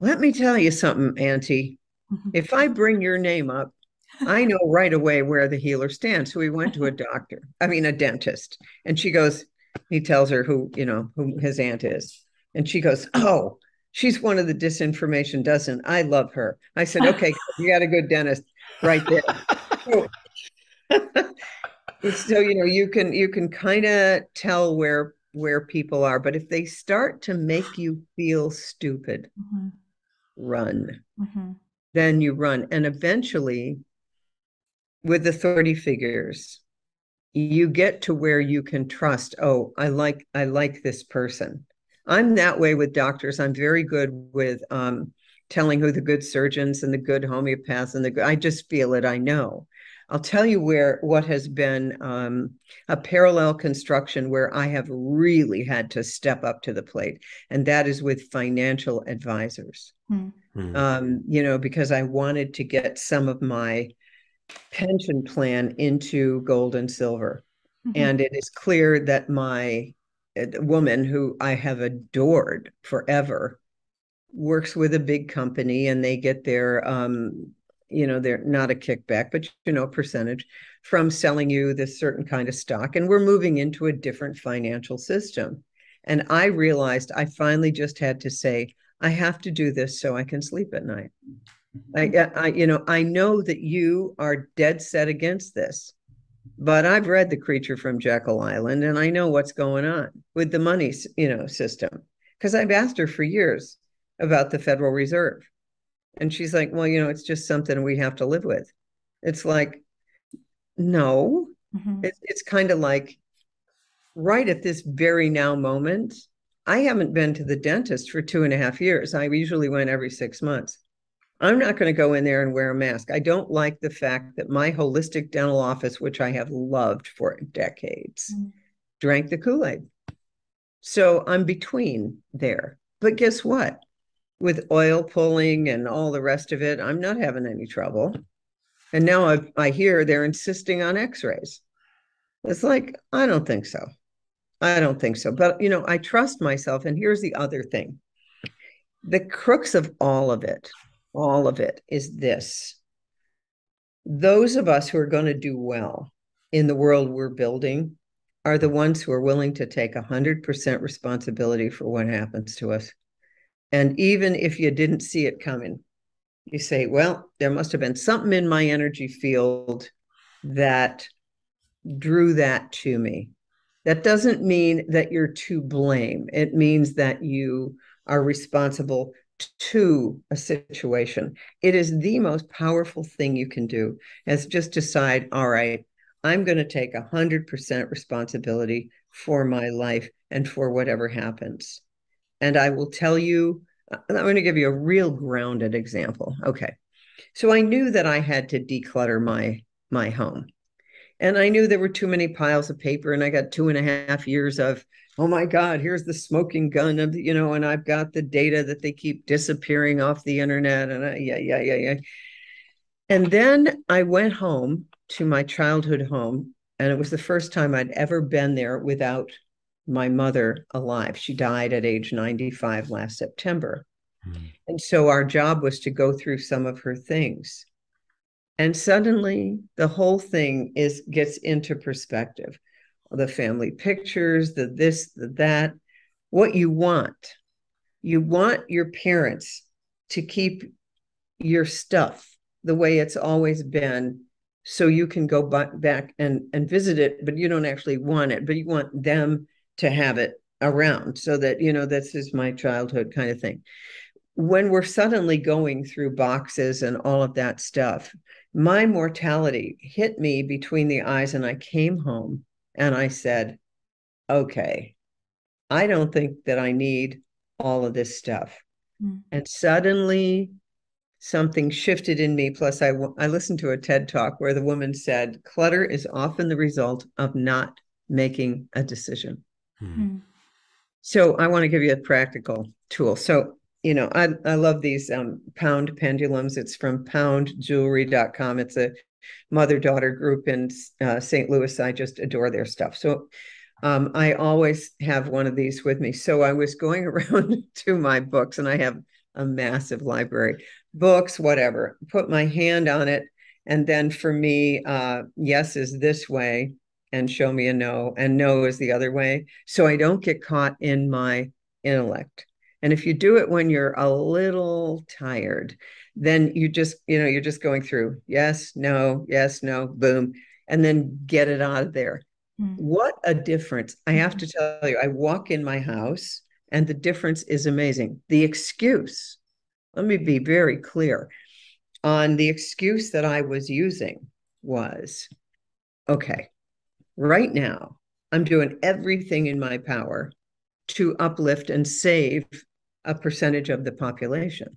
Let me tell you something, Auntie. Mm-hmm. If I bring your name up, I know right away where the healer stands. So we went to a doctor, I mean, a dentist. And she goes, he tells her who, you know, who his aunt is. And she goes, Oh, she's one of the disinformation dozen. I love her. I said, Okay, you got a good dentist right there. so, so you know, you can you can kind of tell where where people are, but if they start to make you feel stupid, mm-hmm. run. Mm-hmm. Then you run. And eventually with authority figures you get to where you can trust oh i like i like this person i'm that way with doctors i'm very good with um, telling who the good surgeons and the good homeopaths and the good, i just feel it i know i'll tell you where what has been um, a parallel construction where i have really had to step up to the plate and that is with financial advisors hmm. um, you know because i wanted to get some of my pension plan into gold and silver. Mm-hmm. And it is clear that my woman, who I have adored forever, works with a big company and they get their, um, you know, they're not a kickback, but, you know, percentage from selling you this certain kind of stock. And we're moving into a different financial system. And I realized I finally just had to say, I have to do this so I can sleep at night. I, I, you know, I know that you are dead set against this, but I've read The Creature from Jekyll Island, and I know what's going on with the money, you know, system because I've asked her for years about the Federal Reserve, And she's like, well, you know, it's just something we have to live with. It's like, no, Mhm. it's, it's kind of like right at this very now moment, I haven't been to the dentist for two and a half years. I usually went every six months. I'm not going to go in there and wear a mask. I don't like the fact that my holistic dental office, which I have loved for decades, Mm. drank the Kool Aid. So I'm between there. But guess what? With oil pulling and all the rest of it, I'm not having any trouble. And now I, I hear they're insisting on x rays. It's like, I don't think so. I don't think so. But, you know, I trust myself. And here's the other thing the crux of all of it, all of it is this those of us who are going to do well in the world we're building are the ones who are willing to take 100% responsibility for what happens to us. And even if you didn't see it coming, you say, well, there must have been something in my energy field that drew that to me. That doesn't mean that you're to blame. It means that you are responsible to a situation. It is the most powerful thing you can do is just decide, all right, I'm going to take 100% responsibility for my life and for whatever happens. And I will tell you, uh, I'm going to give you a real grounded example. Okay. So I knew that I had to declutter my my home. And I knew there were too many piles of paper, and I got two and a half years of, oh my God, here's the smoking gun of, you know, and I've got the data that they keep disappearing off the internet, and I, yeah, yeah, yeah, yeah. And then I went home to my childhood home, and it was the first time I'd ever been there without my mother alive. She died at age 95 last September. Hmm. And so our job was to go through some of her things. And suddenly the whole thing is gets into perspective. The family pictures, the this, the that, what you want. You want your parents to keep your stuff the way it's always been so you can go back and, and visit it, but you don't actually want it, but you want them to have it around so that, you know, this is my childhood kind of thing. When we're suddenly going through boxes and all of that stuff, my mortality hit me between the eyes, and I came home and I said, okay, I don't think that I need all of this stuff. Mm. And suddenly something shifted in me. Plus, I, I listened to a TED talk where the woman said, clutter is often the result of not making a decision. Mm. So I want to give you a practical tool. So, you know, I, I love these um, pound pendulums. It's from poundjewelry.com. It's a mother daughter group in uh, St. Louis. I just adore their stuff. So um, I always have one of these with me. So I was going around to my books, and I have a massive library books, whatever, put my hand on it. And then for me, uh, yes is this way, and show me a no, and no is the other way. So I don't get caught in my intellect. And if you do it when you're a little tired, then you just, you know, you're just going through yes, no, yes, no, boom, and then get it out of there. Mm. What a difference. I have to tell you, I walk in my house and the difference is amazing. The excuse, let me be very clear on the excuse that I was using was okay, right now, I'm doing everything in my power to uplift and save a percentage of the population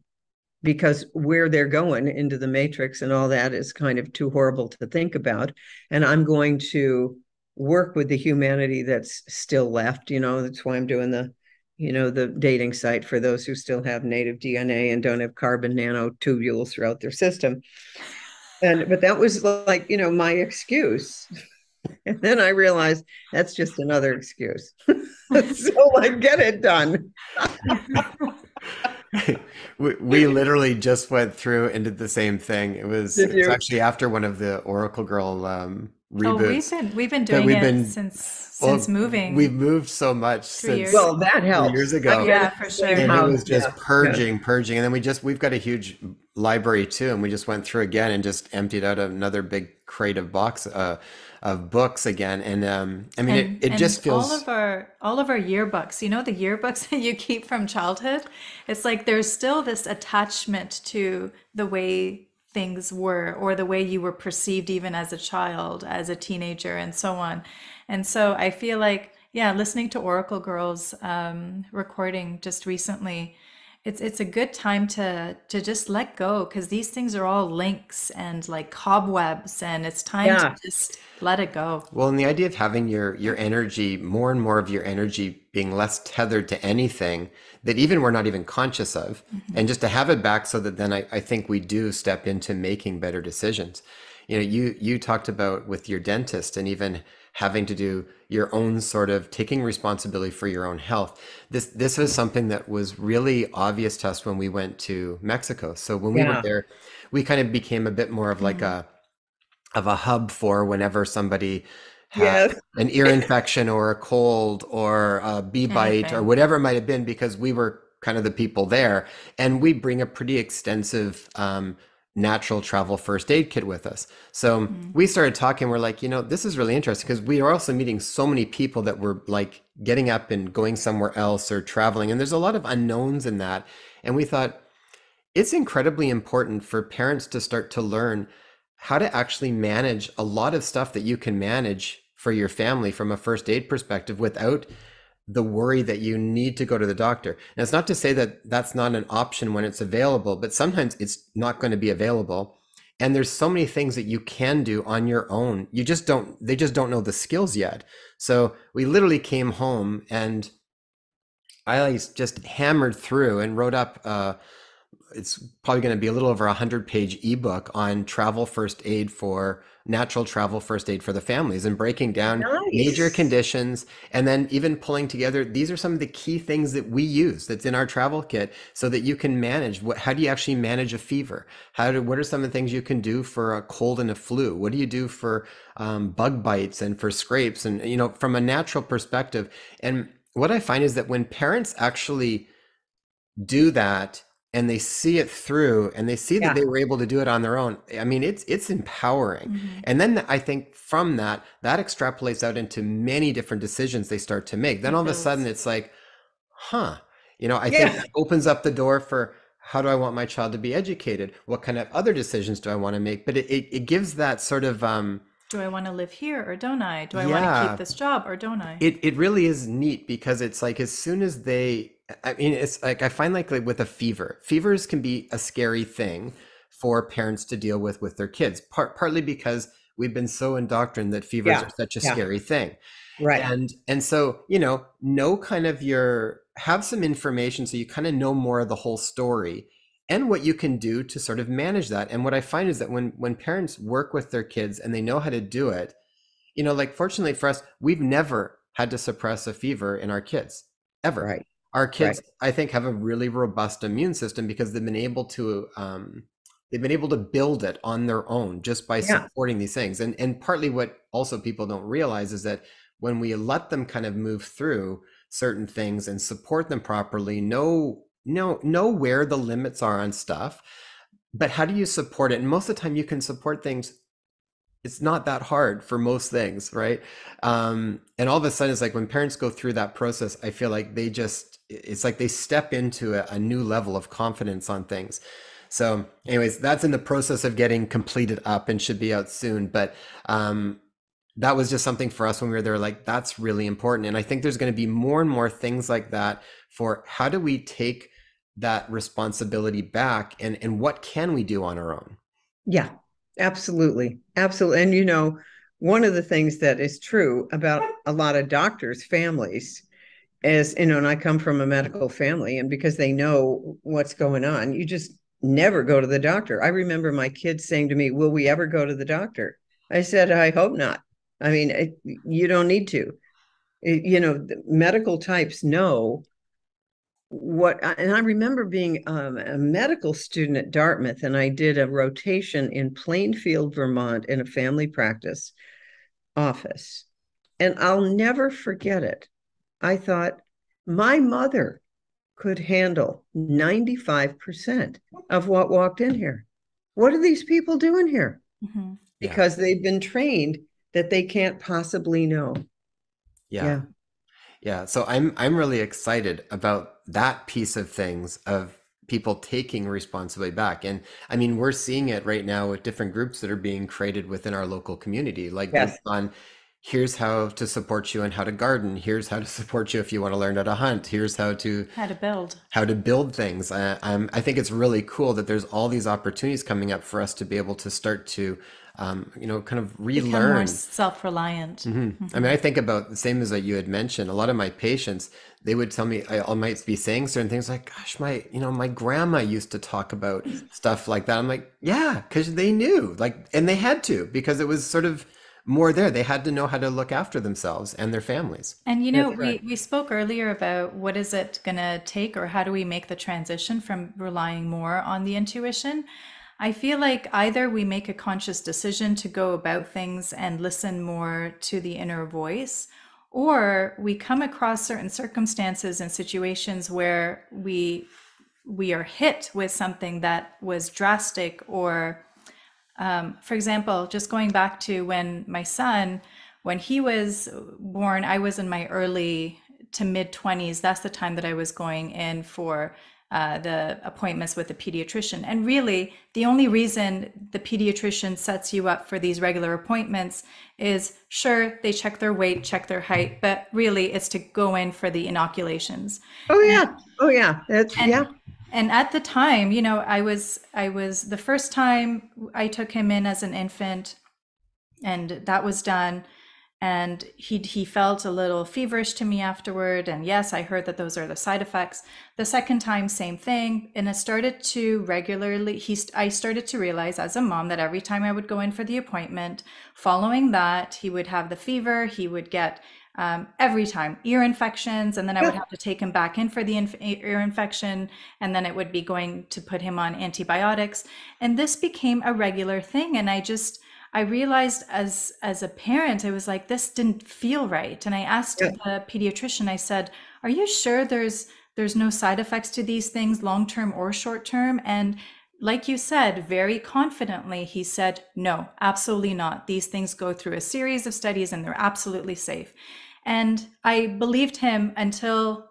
because where they're going into the matrix and all that is kind of too horrible to think about. And I'm going to work with the humanity that's still left. You know, that's why I'm doing the, you know, the dating site for those who still have native DNA and don't have carbon nanotubules throughout their system. And but that was like, you know, my excuse. And then I realized that's just another excuse. so like get it done. we, we literally just went through and did the same thing. It was Did it's actually after one of the Oracle Girl um, Oh, we've been we've been that doing we've it since since well, since moving. We've moved so much Three since years. Well, that three helps. years ago. I Yeah, for sure. and it was just yeah, yeah. purging, purging, and then we just we've got a huge library too, and we just went through again and just emptied out another big crate of box uh, of books again, and um, I mean, And it, it just feels all of our all of our yearbooks, you know, the yearbooks that you keep from childhood, it's like there's still this attachment to the way things were or the way you were perceived even as a child, as a teenager, and so on. And so I feel like, yeah, listening to Oracle Girls um, recording just recently, it's it's a good time to to just let go because these things are all links and like cobwebs, and it's time to just let it go. Well, and the idea of having your your energy, more and more of your energy being less tethered to anything that even we're not even conscious of, mm-hmm. and just to have it back so that then I, I think we do step into making better decisions. You know, you you talked about with your dentist and even having to do your own sort of taking responsibility for your own health. This this was something that was really obvious to us when we went to Mexico. So when we were there, we kind of became a bit more of like a of a hub for whenever somebody had Yes. an ear infection or a cold or a bee bite or whatever it might have been because we were kind of the people there and we bring a pretty extensive um, natural travel first aid kit with us. So we started talking we're like you know this is really interesting because we are also meeting so many people that were like getting up and going somewhere else or traveling and there's a lot of unknowns in that. And we thought it's incredibly important for parents to start to learn how to actually manage a lot of stuff that you can manage for your family from a first aid perspective without the worry that you need to go to the doctor. And it's not to say that that's not an option when it's available, but sometimes it's not going to be available. And there's so many things that you can do on your own. You just don't, they just don't know the skills yet. So we literally came home and I just hammered through and wrote up uh, it's probably going to be a little over a hundred page ebook on travel first aid for natural travel first aid for the families and breaking down major conditions and then even pulling together these are some of the key things that we use that's in our travel kit so that you can manage. What how do you actually manage a fever? How do what are some of the things you can do for a cold and a flu? What do you do for um, bug bites and for scrapes and you know from a natural perspective? And what i find is that when parents actually do that and they see it through and they see that they were able to do it on their own. I mean it's it's empowering. Mhm. and then i think from that that extrapolates out into many different decisions they start to make. Then all of a sudden it's like huh. You know i think Yeah. it opens up the door for how do i want my child to be educated? What kind of other decisions do i want to make? But it, it, it gives that sort of um Do I want to live here or don't I? Do I want to keep this job or don't I? it it really is neat because it's like as soon as they I mean it's like I find like, like with a fever. Fevers can be a scary thing for parents to deal with with their kids. Part partly because we've been so indoctrined that fevers Yeah. are such a Yeah. scary thing. Right. And and so, you know, know kind of your have some information so you kind of know more of the whole story and what you can do to sort of manage that. And what I find is that when when parents work with their kids and they know how to do it, you know, like fortunately for us, we've never had to suppress a fever in our kids ever. Right. Our Right. kids, I think, have a really robust immune system because they've been able to um, they've been able to build it on their own just by Yeah. supporting these things. And and partly what also people don't realize is that when we let them kind of move through certain things and support them properly, know know know where the limits are on stuff, but how do you support it? And most of the time, you can support things it's not that hard for most things, right? Um, and all of a sudden, it's like when parents go through that process, I feel like they just, it's like they step into a, a new level of confidence on things. So, anyways, that's in the process of getting completed up and should be out soon. But um, that was just something for us when we were there, like, that's really important. And I think there's going to be more and more things like that for how do we take that responsibility back and, and what can we do on our own? Yeah, absolutely. Absolutely. And you know, one of the things that is true about a lot of doctors' families is, you know, and I come from a medical family, and because they know what's going on, you just never go to the doctor. I remember my kids saying to me, Will we ever go to the doctor? I said, I hope not. I mean, it, you don't need to. It- you know, medical types know what and i remember being um, a medical student at dartmouth and i did a rotation in plainfield vermont in a family practice office and i'll never forget it i thought my mother could handle 95% of what walked in here what are these people doing here Mhm. because yeah. they've been trained that they can't possibly know. Yeah. yeah. Yeah. So I'm I'm really excited about that piece of things of people taking responsibility back. And I mean, we're seeing it right now with different groups that are being created within our local community, like yes. on here's how to support you and how to garden. Here's how to support you if you want to learn how to hunt. Here's how to how to build. how to build things. I, I'm, I think it's really cool that there's all these opportunities coming up for us to be able to start to um, you know kind of relearn. Become more self-reliant. Mm-hmm. Mm-hmm. i mean i think about the same as that you had mentioned. A lot of my patients they would tell me I, I might be saying certain things like gosh my you know my grandma used to talk about stuff like that. I'm like yeah because they knew like and they had to because it was sort of more there. They had to know how to look after themselves and their families. And you know, we, we spoke earlier about what is it going to take or how do we make the transition from relying more on the intuition? I feel like either we make a conscious decision to go about things and listen more to the inner voice, or we come across certain circumstances and situations where we we are hit with something that was drastic or um, for example, just going back to when my son, when he was born, I was in my early to mid 20s. That's the time that I was going in for uh, the appointments with the pediatrician. And really, the only reason the pediatrician sets you up for these regular appointments is sure, they check their weight, check their height, but really it's to go in for the inoculations. Oh, yeah. And, oh, yeah. That's, and, yeah and at the time you know i was i was the first time i took him in as an infant and that was done. And he he felt a little feverish to me afterward. And yes i heard that those are the side effects. The second time same thing. And it started to regularly he i started to realize as a mom that every time i would go in for the appointment following that he would have the fever he would get um, every time ear infections and then i would have to take him back in for the inf- ear infection and then it would be going to put him on antibiotics and this became a regular thing and i just i realized as as a parent i was like this didn't feel right and i asked yeah. the pediatrician i said are you sure there's there's no side effects to these things long term or short term and like you said, very confidently, he said, no, absolutely not. These things go through a series of studies and they're absolutely safe. And I believed him until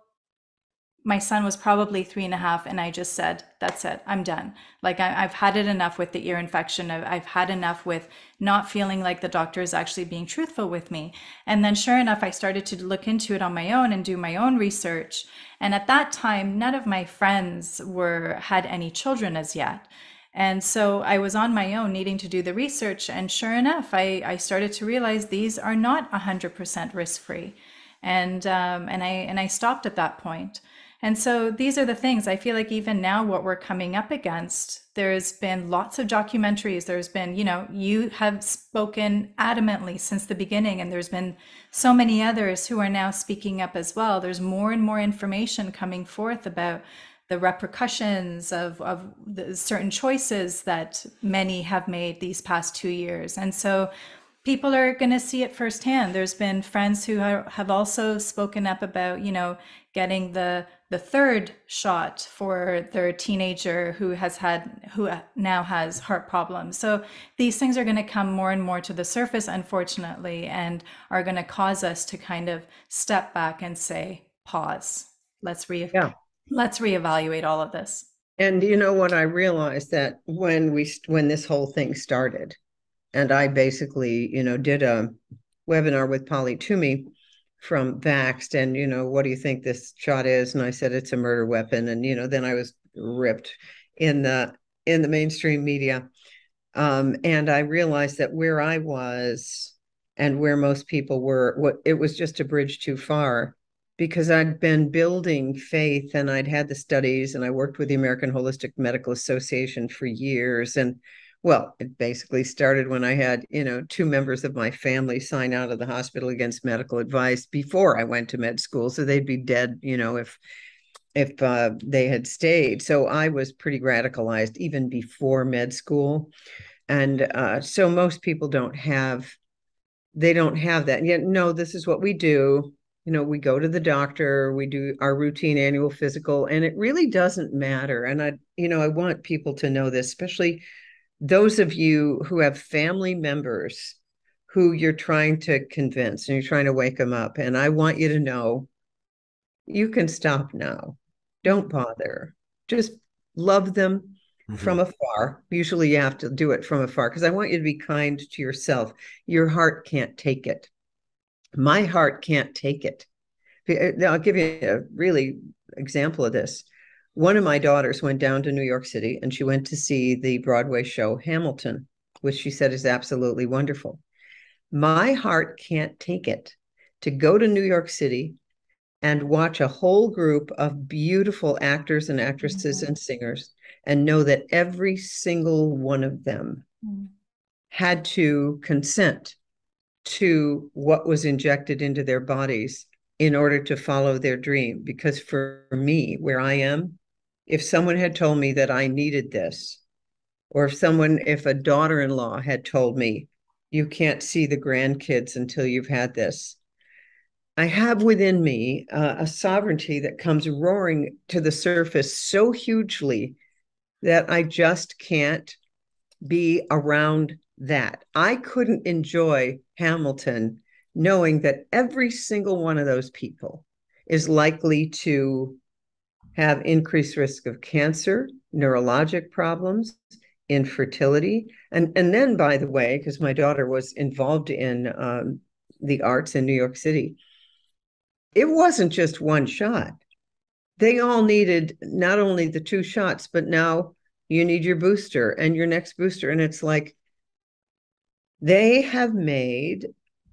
my son was probably three and a half and i just said that's it i'm done. Like I, have had it enough with the ear infection I've, I've, had enough with not feeling like the doctor is actually being truthful with me. And then sure enough i started to look into it on my own and do my own research. And at that time none of my friends were had any children as yet and so I was on my own needing to do the research. And sure enough, I, I started to realize these are not 100% risk free. And, um, and, I, and I stopped at that point. And so these are the things I feel like even now, what we're coming up against, there's been lots of documentaries. There's been, you know, you have spoken adamantly since the beginning, and there's been so many others who are now speaking up as well. There's more and more information coming forth about the repercussions of, of the certain choices that many have made these past two years. And so people are going to see it firsthand. There's been friends who are, have also spoken up about, you know, getting the the third shot for their teenager who has had who now has heart problems. So these things are going to come more and more to the surface unfortunately and are going to cause us to kind of step back and say pause. Let's re yeah. Let's reevaluate all of this. And you know what I realized that when we when this whole thing started, and I basically, you know, did a webinar with Polly Tommey from Vaxxed, and you know, what do you think this shot is? And I said it's a murder weapon, and you know, then I was ripped in the in the mainstream media, um, and I realized that where I was and where most people were, what it was just a bridge too far because I'd been building faith and I'd had the studies and I worked with the American Holistic Medical Association for years. And well, it basically started when I had, you know, two members of my family sign out of the hospital against medical advice before I went to med school. So they'd be dead, you know, if if uh, they had stayed. So I was pretty radicalized even before med school. And uh, so most people don't have, they don't have that. Yet, no, this is what we do you know, we go to the doctor, we do our routine annual physical, and it really doesn't matter. And I, you know, I want people to know this, especially those of you who have family members who you're trying to convince and you're trying to wake them up, and I want you to know you can stop now. Don't bother. Just love them mm-hmm. from afar. Usually you have to do it from afar because I want you to be kind to yourself. Your heart can't take it. My heart can't take it. Uh, I'll give you a really example of this. One of my daughters went down to New York City and she went to see the Broadway show Hamilton, which she said is absolutely wonderful. My heart can't take it to go to New York City and watch a whole group of beautiful actors and actresses mm-hmm. and singers and know that every single one of them mm-hmm. had to consent to what was injected into their bodies in order to follow their dream. Because for me, where I am, if someone had told me that I needed this, or if someone, if a daughter in law had told me, you can't see the grandkids until you've had this. I have within me uh, a sovereignty that comes roaring to the surface so hugely that I just can't be around that. I couldn't enjoy Hamilton knowing that every single one of those people is likely to have increased risk of cancer, neurologic problems, infertility. And, and then, by the way, because my daughter was involved in um, the arts in New York City, it wasn't just one shot. They all needed not only the two shots, but now you need your booster and your next booster. And it's like they have made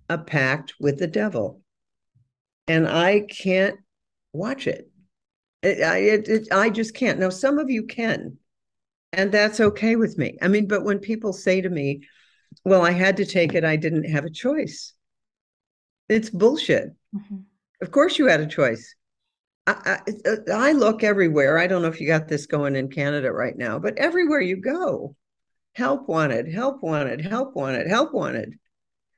a pact with the devil. And I can't watch it. It, it, it, I just can't. Now, some of you can, and that's okay with me. I mean, but when people say to me, well, I had to take it, I didn't have a choice. It's bullshit. Mm-hmm. Of course, you had a choice. I, I, I look everywhere. I don't know if you got this going in Canada right now, but everywhere you go, help wanted, help wanted, help wanted, help wanted.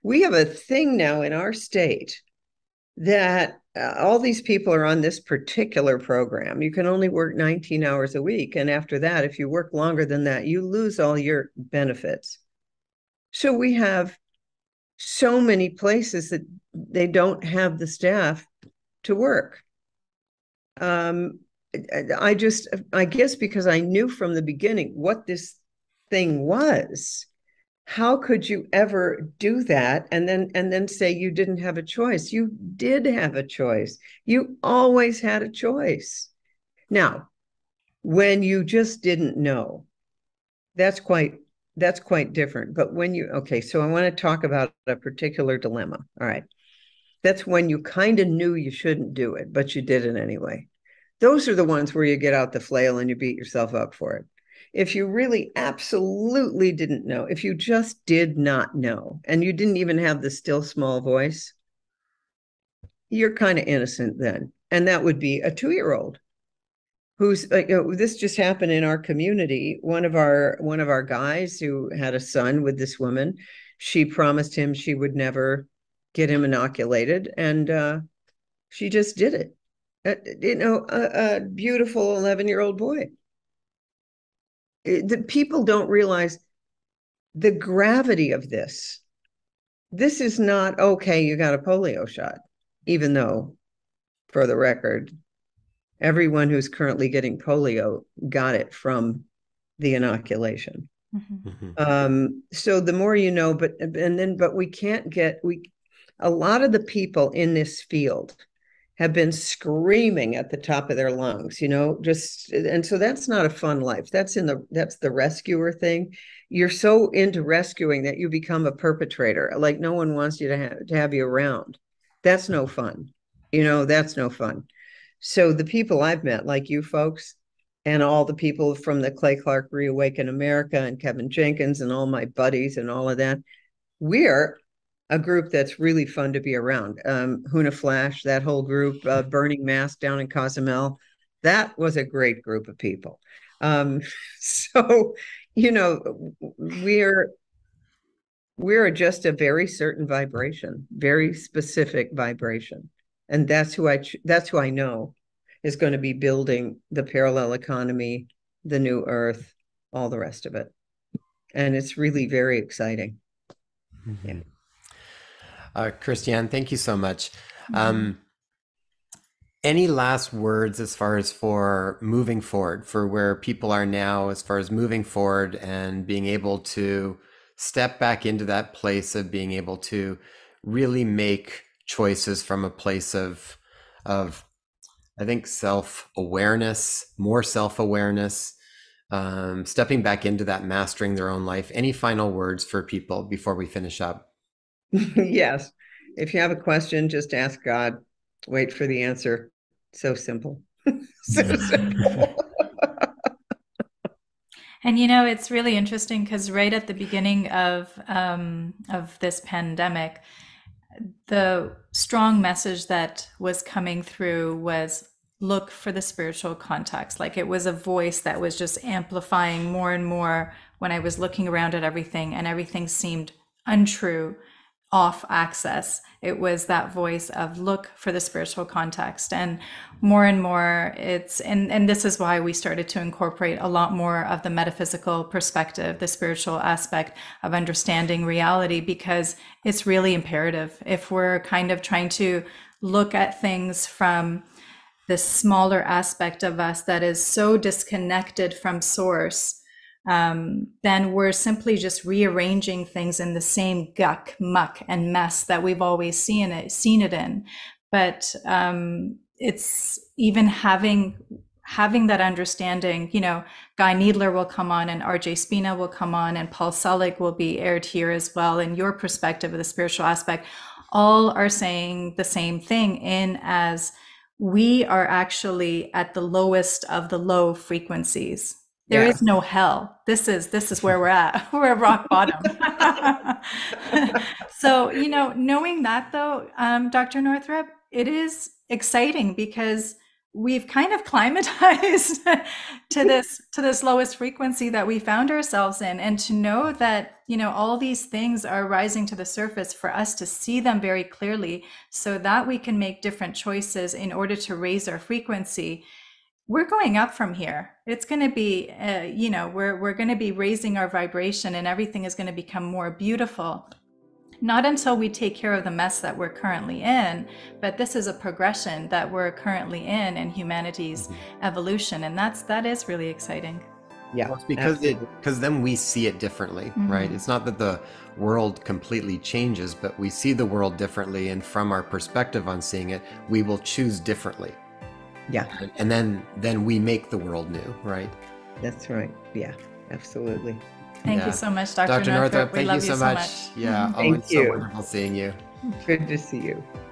We have a thing now in our state that uh, all these people are on this particular program. You can only work 19 hours a week. And after that, if you work longer than that, you lose all your benefits. So we have so many places that they don't have the staff to work. Um, I just, I guess because I knew from the beginning what this thing was how could you ever do that and then and then say you didn't have a choice? You did have a choice. You always had a choice. Now when you just didn't know that's quite that's quite different. But when you okay so i want to talk about a particular dilemma. All right. That's when you kind of knew you shouldn't do it but you did it anyway. Those are the ones where you get out the flail and you beat yourself up for it if you really absolutely didn't know, if you just did not know, and you didn't even have the still small voice, you're kind of innocent then. And that would be a two year old who's like you know, this just happened in our community. One of our one of our guys who had a son with this woman she promised him she would never get him inoculated and uh, she just did it. Uh, you know a, a beautiful 11 year old boy the people don't realize the gravity of this. This is not okay, you got a polio shot, even though, for the record, everyone who's currently getting polio got it from the inoculation. Mm-hmm. mm-hmm. Um, so the more you know, but and then but we can't get we a lot of the people in this field have been screaming at the top of their lungs you know just and so that's not a fun life. That's in the that's the rescuer thing. You're so into rescuing that you become a perpetrator like no one wants you to have to have you around. That's no fun you know that's no fun. So the people i've met like you folks and all the people from the clay clark reawaken america and kevin jenkins and all my buddies and all of that we're a group that's really fun to be around. Um, Huna Flash, that whole group, uh, Burning Mass down in Cozumel, that was a great group of people. Um, so, you know, we're we're just a very certain vibration, very specific vibration, and that's who I that's who I know is going to be building the parallel economy, the new Earth, all the rest of it. and it's really very exciting. Mm-hmm. Yeah. Uh, Christiane, thank you so much. Mm-hmm. Um, any last words as far as for moving forward, for where people are now, as far as moving forward and being able to step back into that place of being able to really make choices from a place of of I think self awareness, more self awareness, um, stepping back into that, mastering their own life. Any final words for people before we finish up? yes. If you have a question, just ask God. Wait for the answer. So simple. so simple. and you know, it's really interesting because right at the beginning of um, of this pandemic, the strong message that was coming through was look for the spiritual context. Like it was a voice that was just amplifying more and more when I was looking around at everything and everything seemed untrue off access. It was that voice of look for the spiritual context. And more and more it's and and this is why we started to incorporate a lot more of the metaphysical perspective, the spiritual aspect of understanding reality, because it's really imperative if we're kind of trying to look at things from this smaller aspect of us that is so disconnected from source um, then we're simply just rearranging things in the same guck, muck, and mess that we've always seen it seen it in. But um, it's even having having that understanding. You know, Guy Needler will come on, and R.J. Spina will come on, and Paul Selig will be aired here as well. And your perspective of the spiritual aspect, all are saying the same thing in as we are actually at the lowest of the low frequencies there yeah. is no hell. This is this is where we're at. we're at rock bottom. so you know, knowing that though, um, Dr. Northrup, it is exciting because we've kind of climatized to this to this lowest frequency that we found ourselves in and to know that you know all these things are rising to the surface for us to see them very clearly so that we can make different choices in order to raise our frequency we're going up from here it's going to be uh, you know we're we're going to be raising our vibration and everything is going to become more beautiful not until we take care of the mess that we're currently in but this is a progression that we're currently in in humanity's mm-hmm. evolution and that's that is really exciting yeah well, because absolutely. it because then we see it differently mm-hmm. right it's not that the world completely changes but we see the world differently and from our perspective on seeing it we will choose differently yeah. And then then we make the world new, right? That's right. Yeah, absolutely. Thank yeah. you so much, Dr. Dr. Northrup. Northrup thank you so, you so much. much. Yeah, oh, it's you. so wonderful seeing you. Good to see you. I think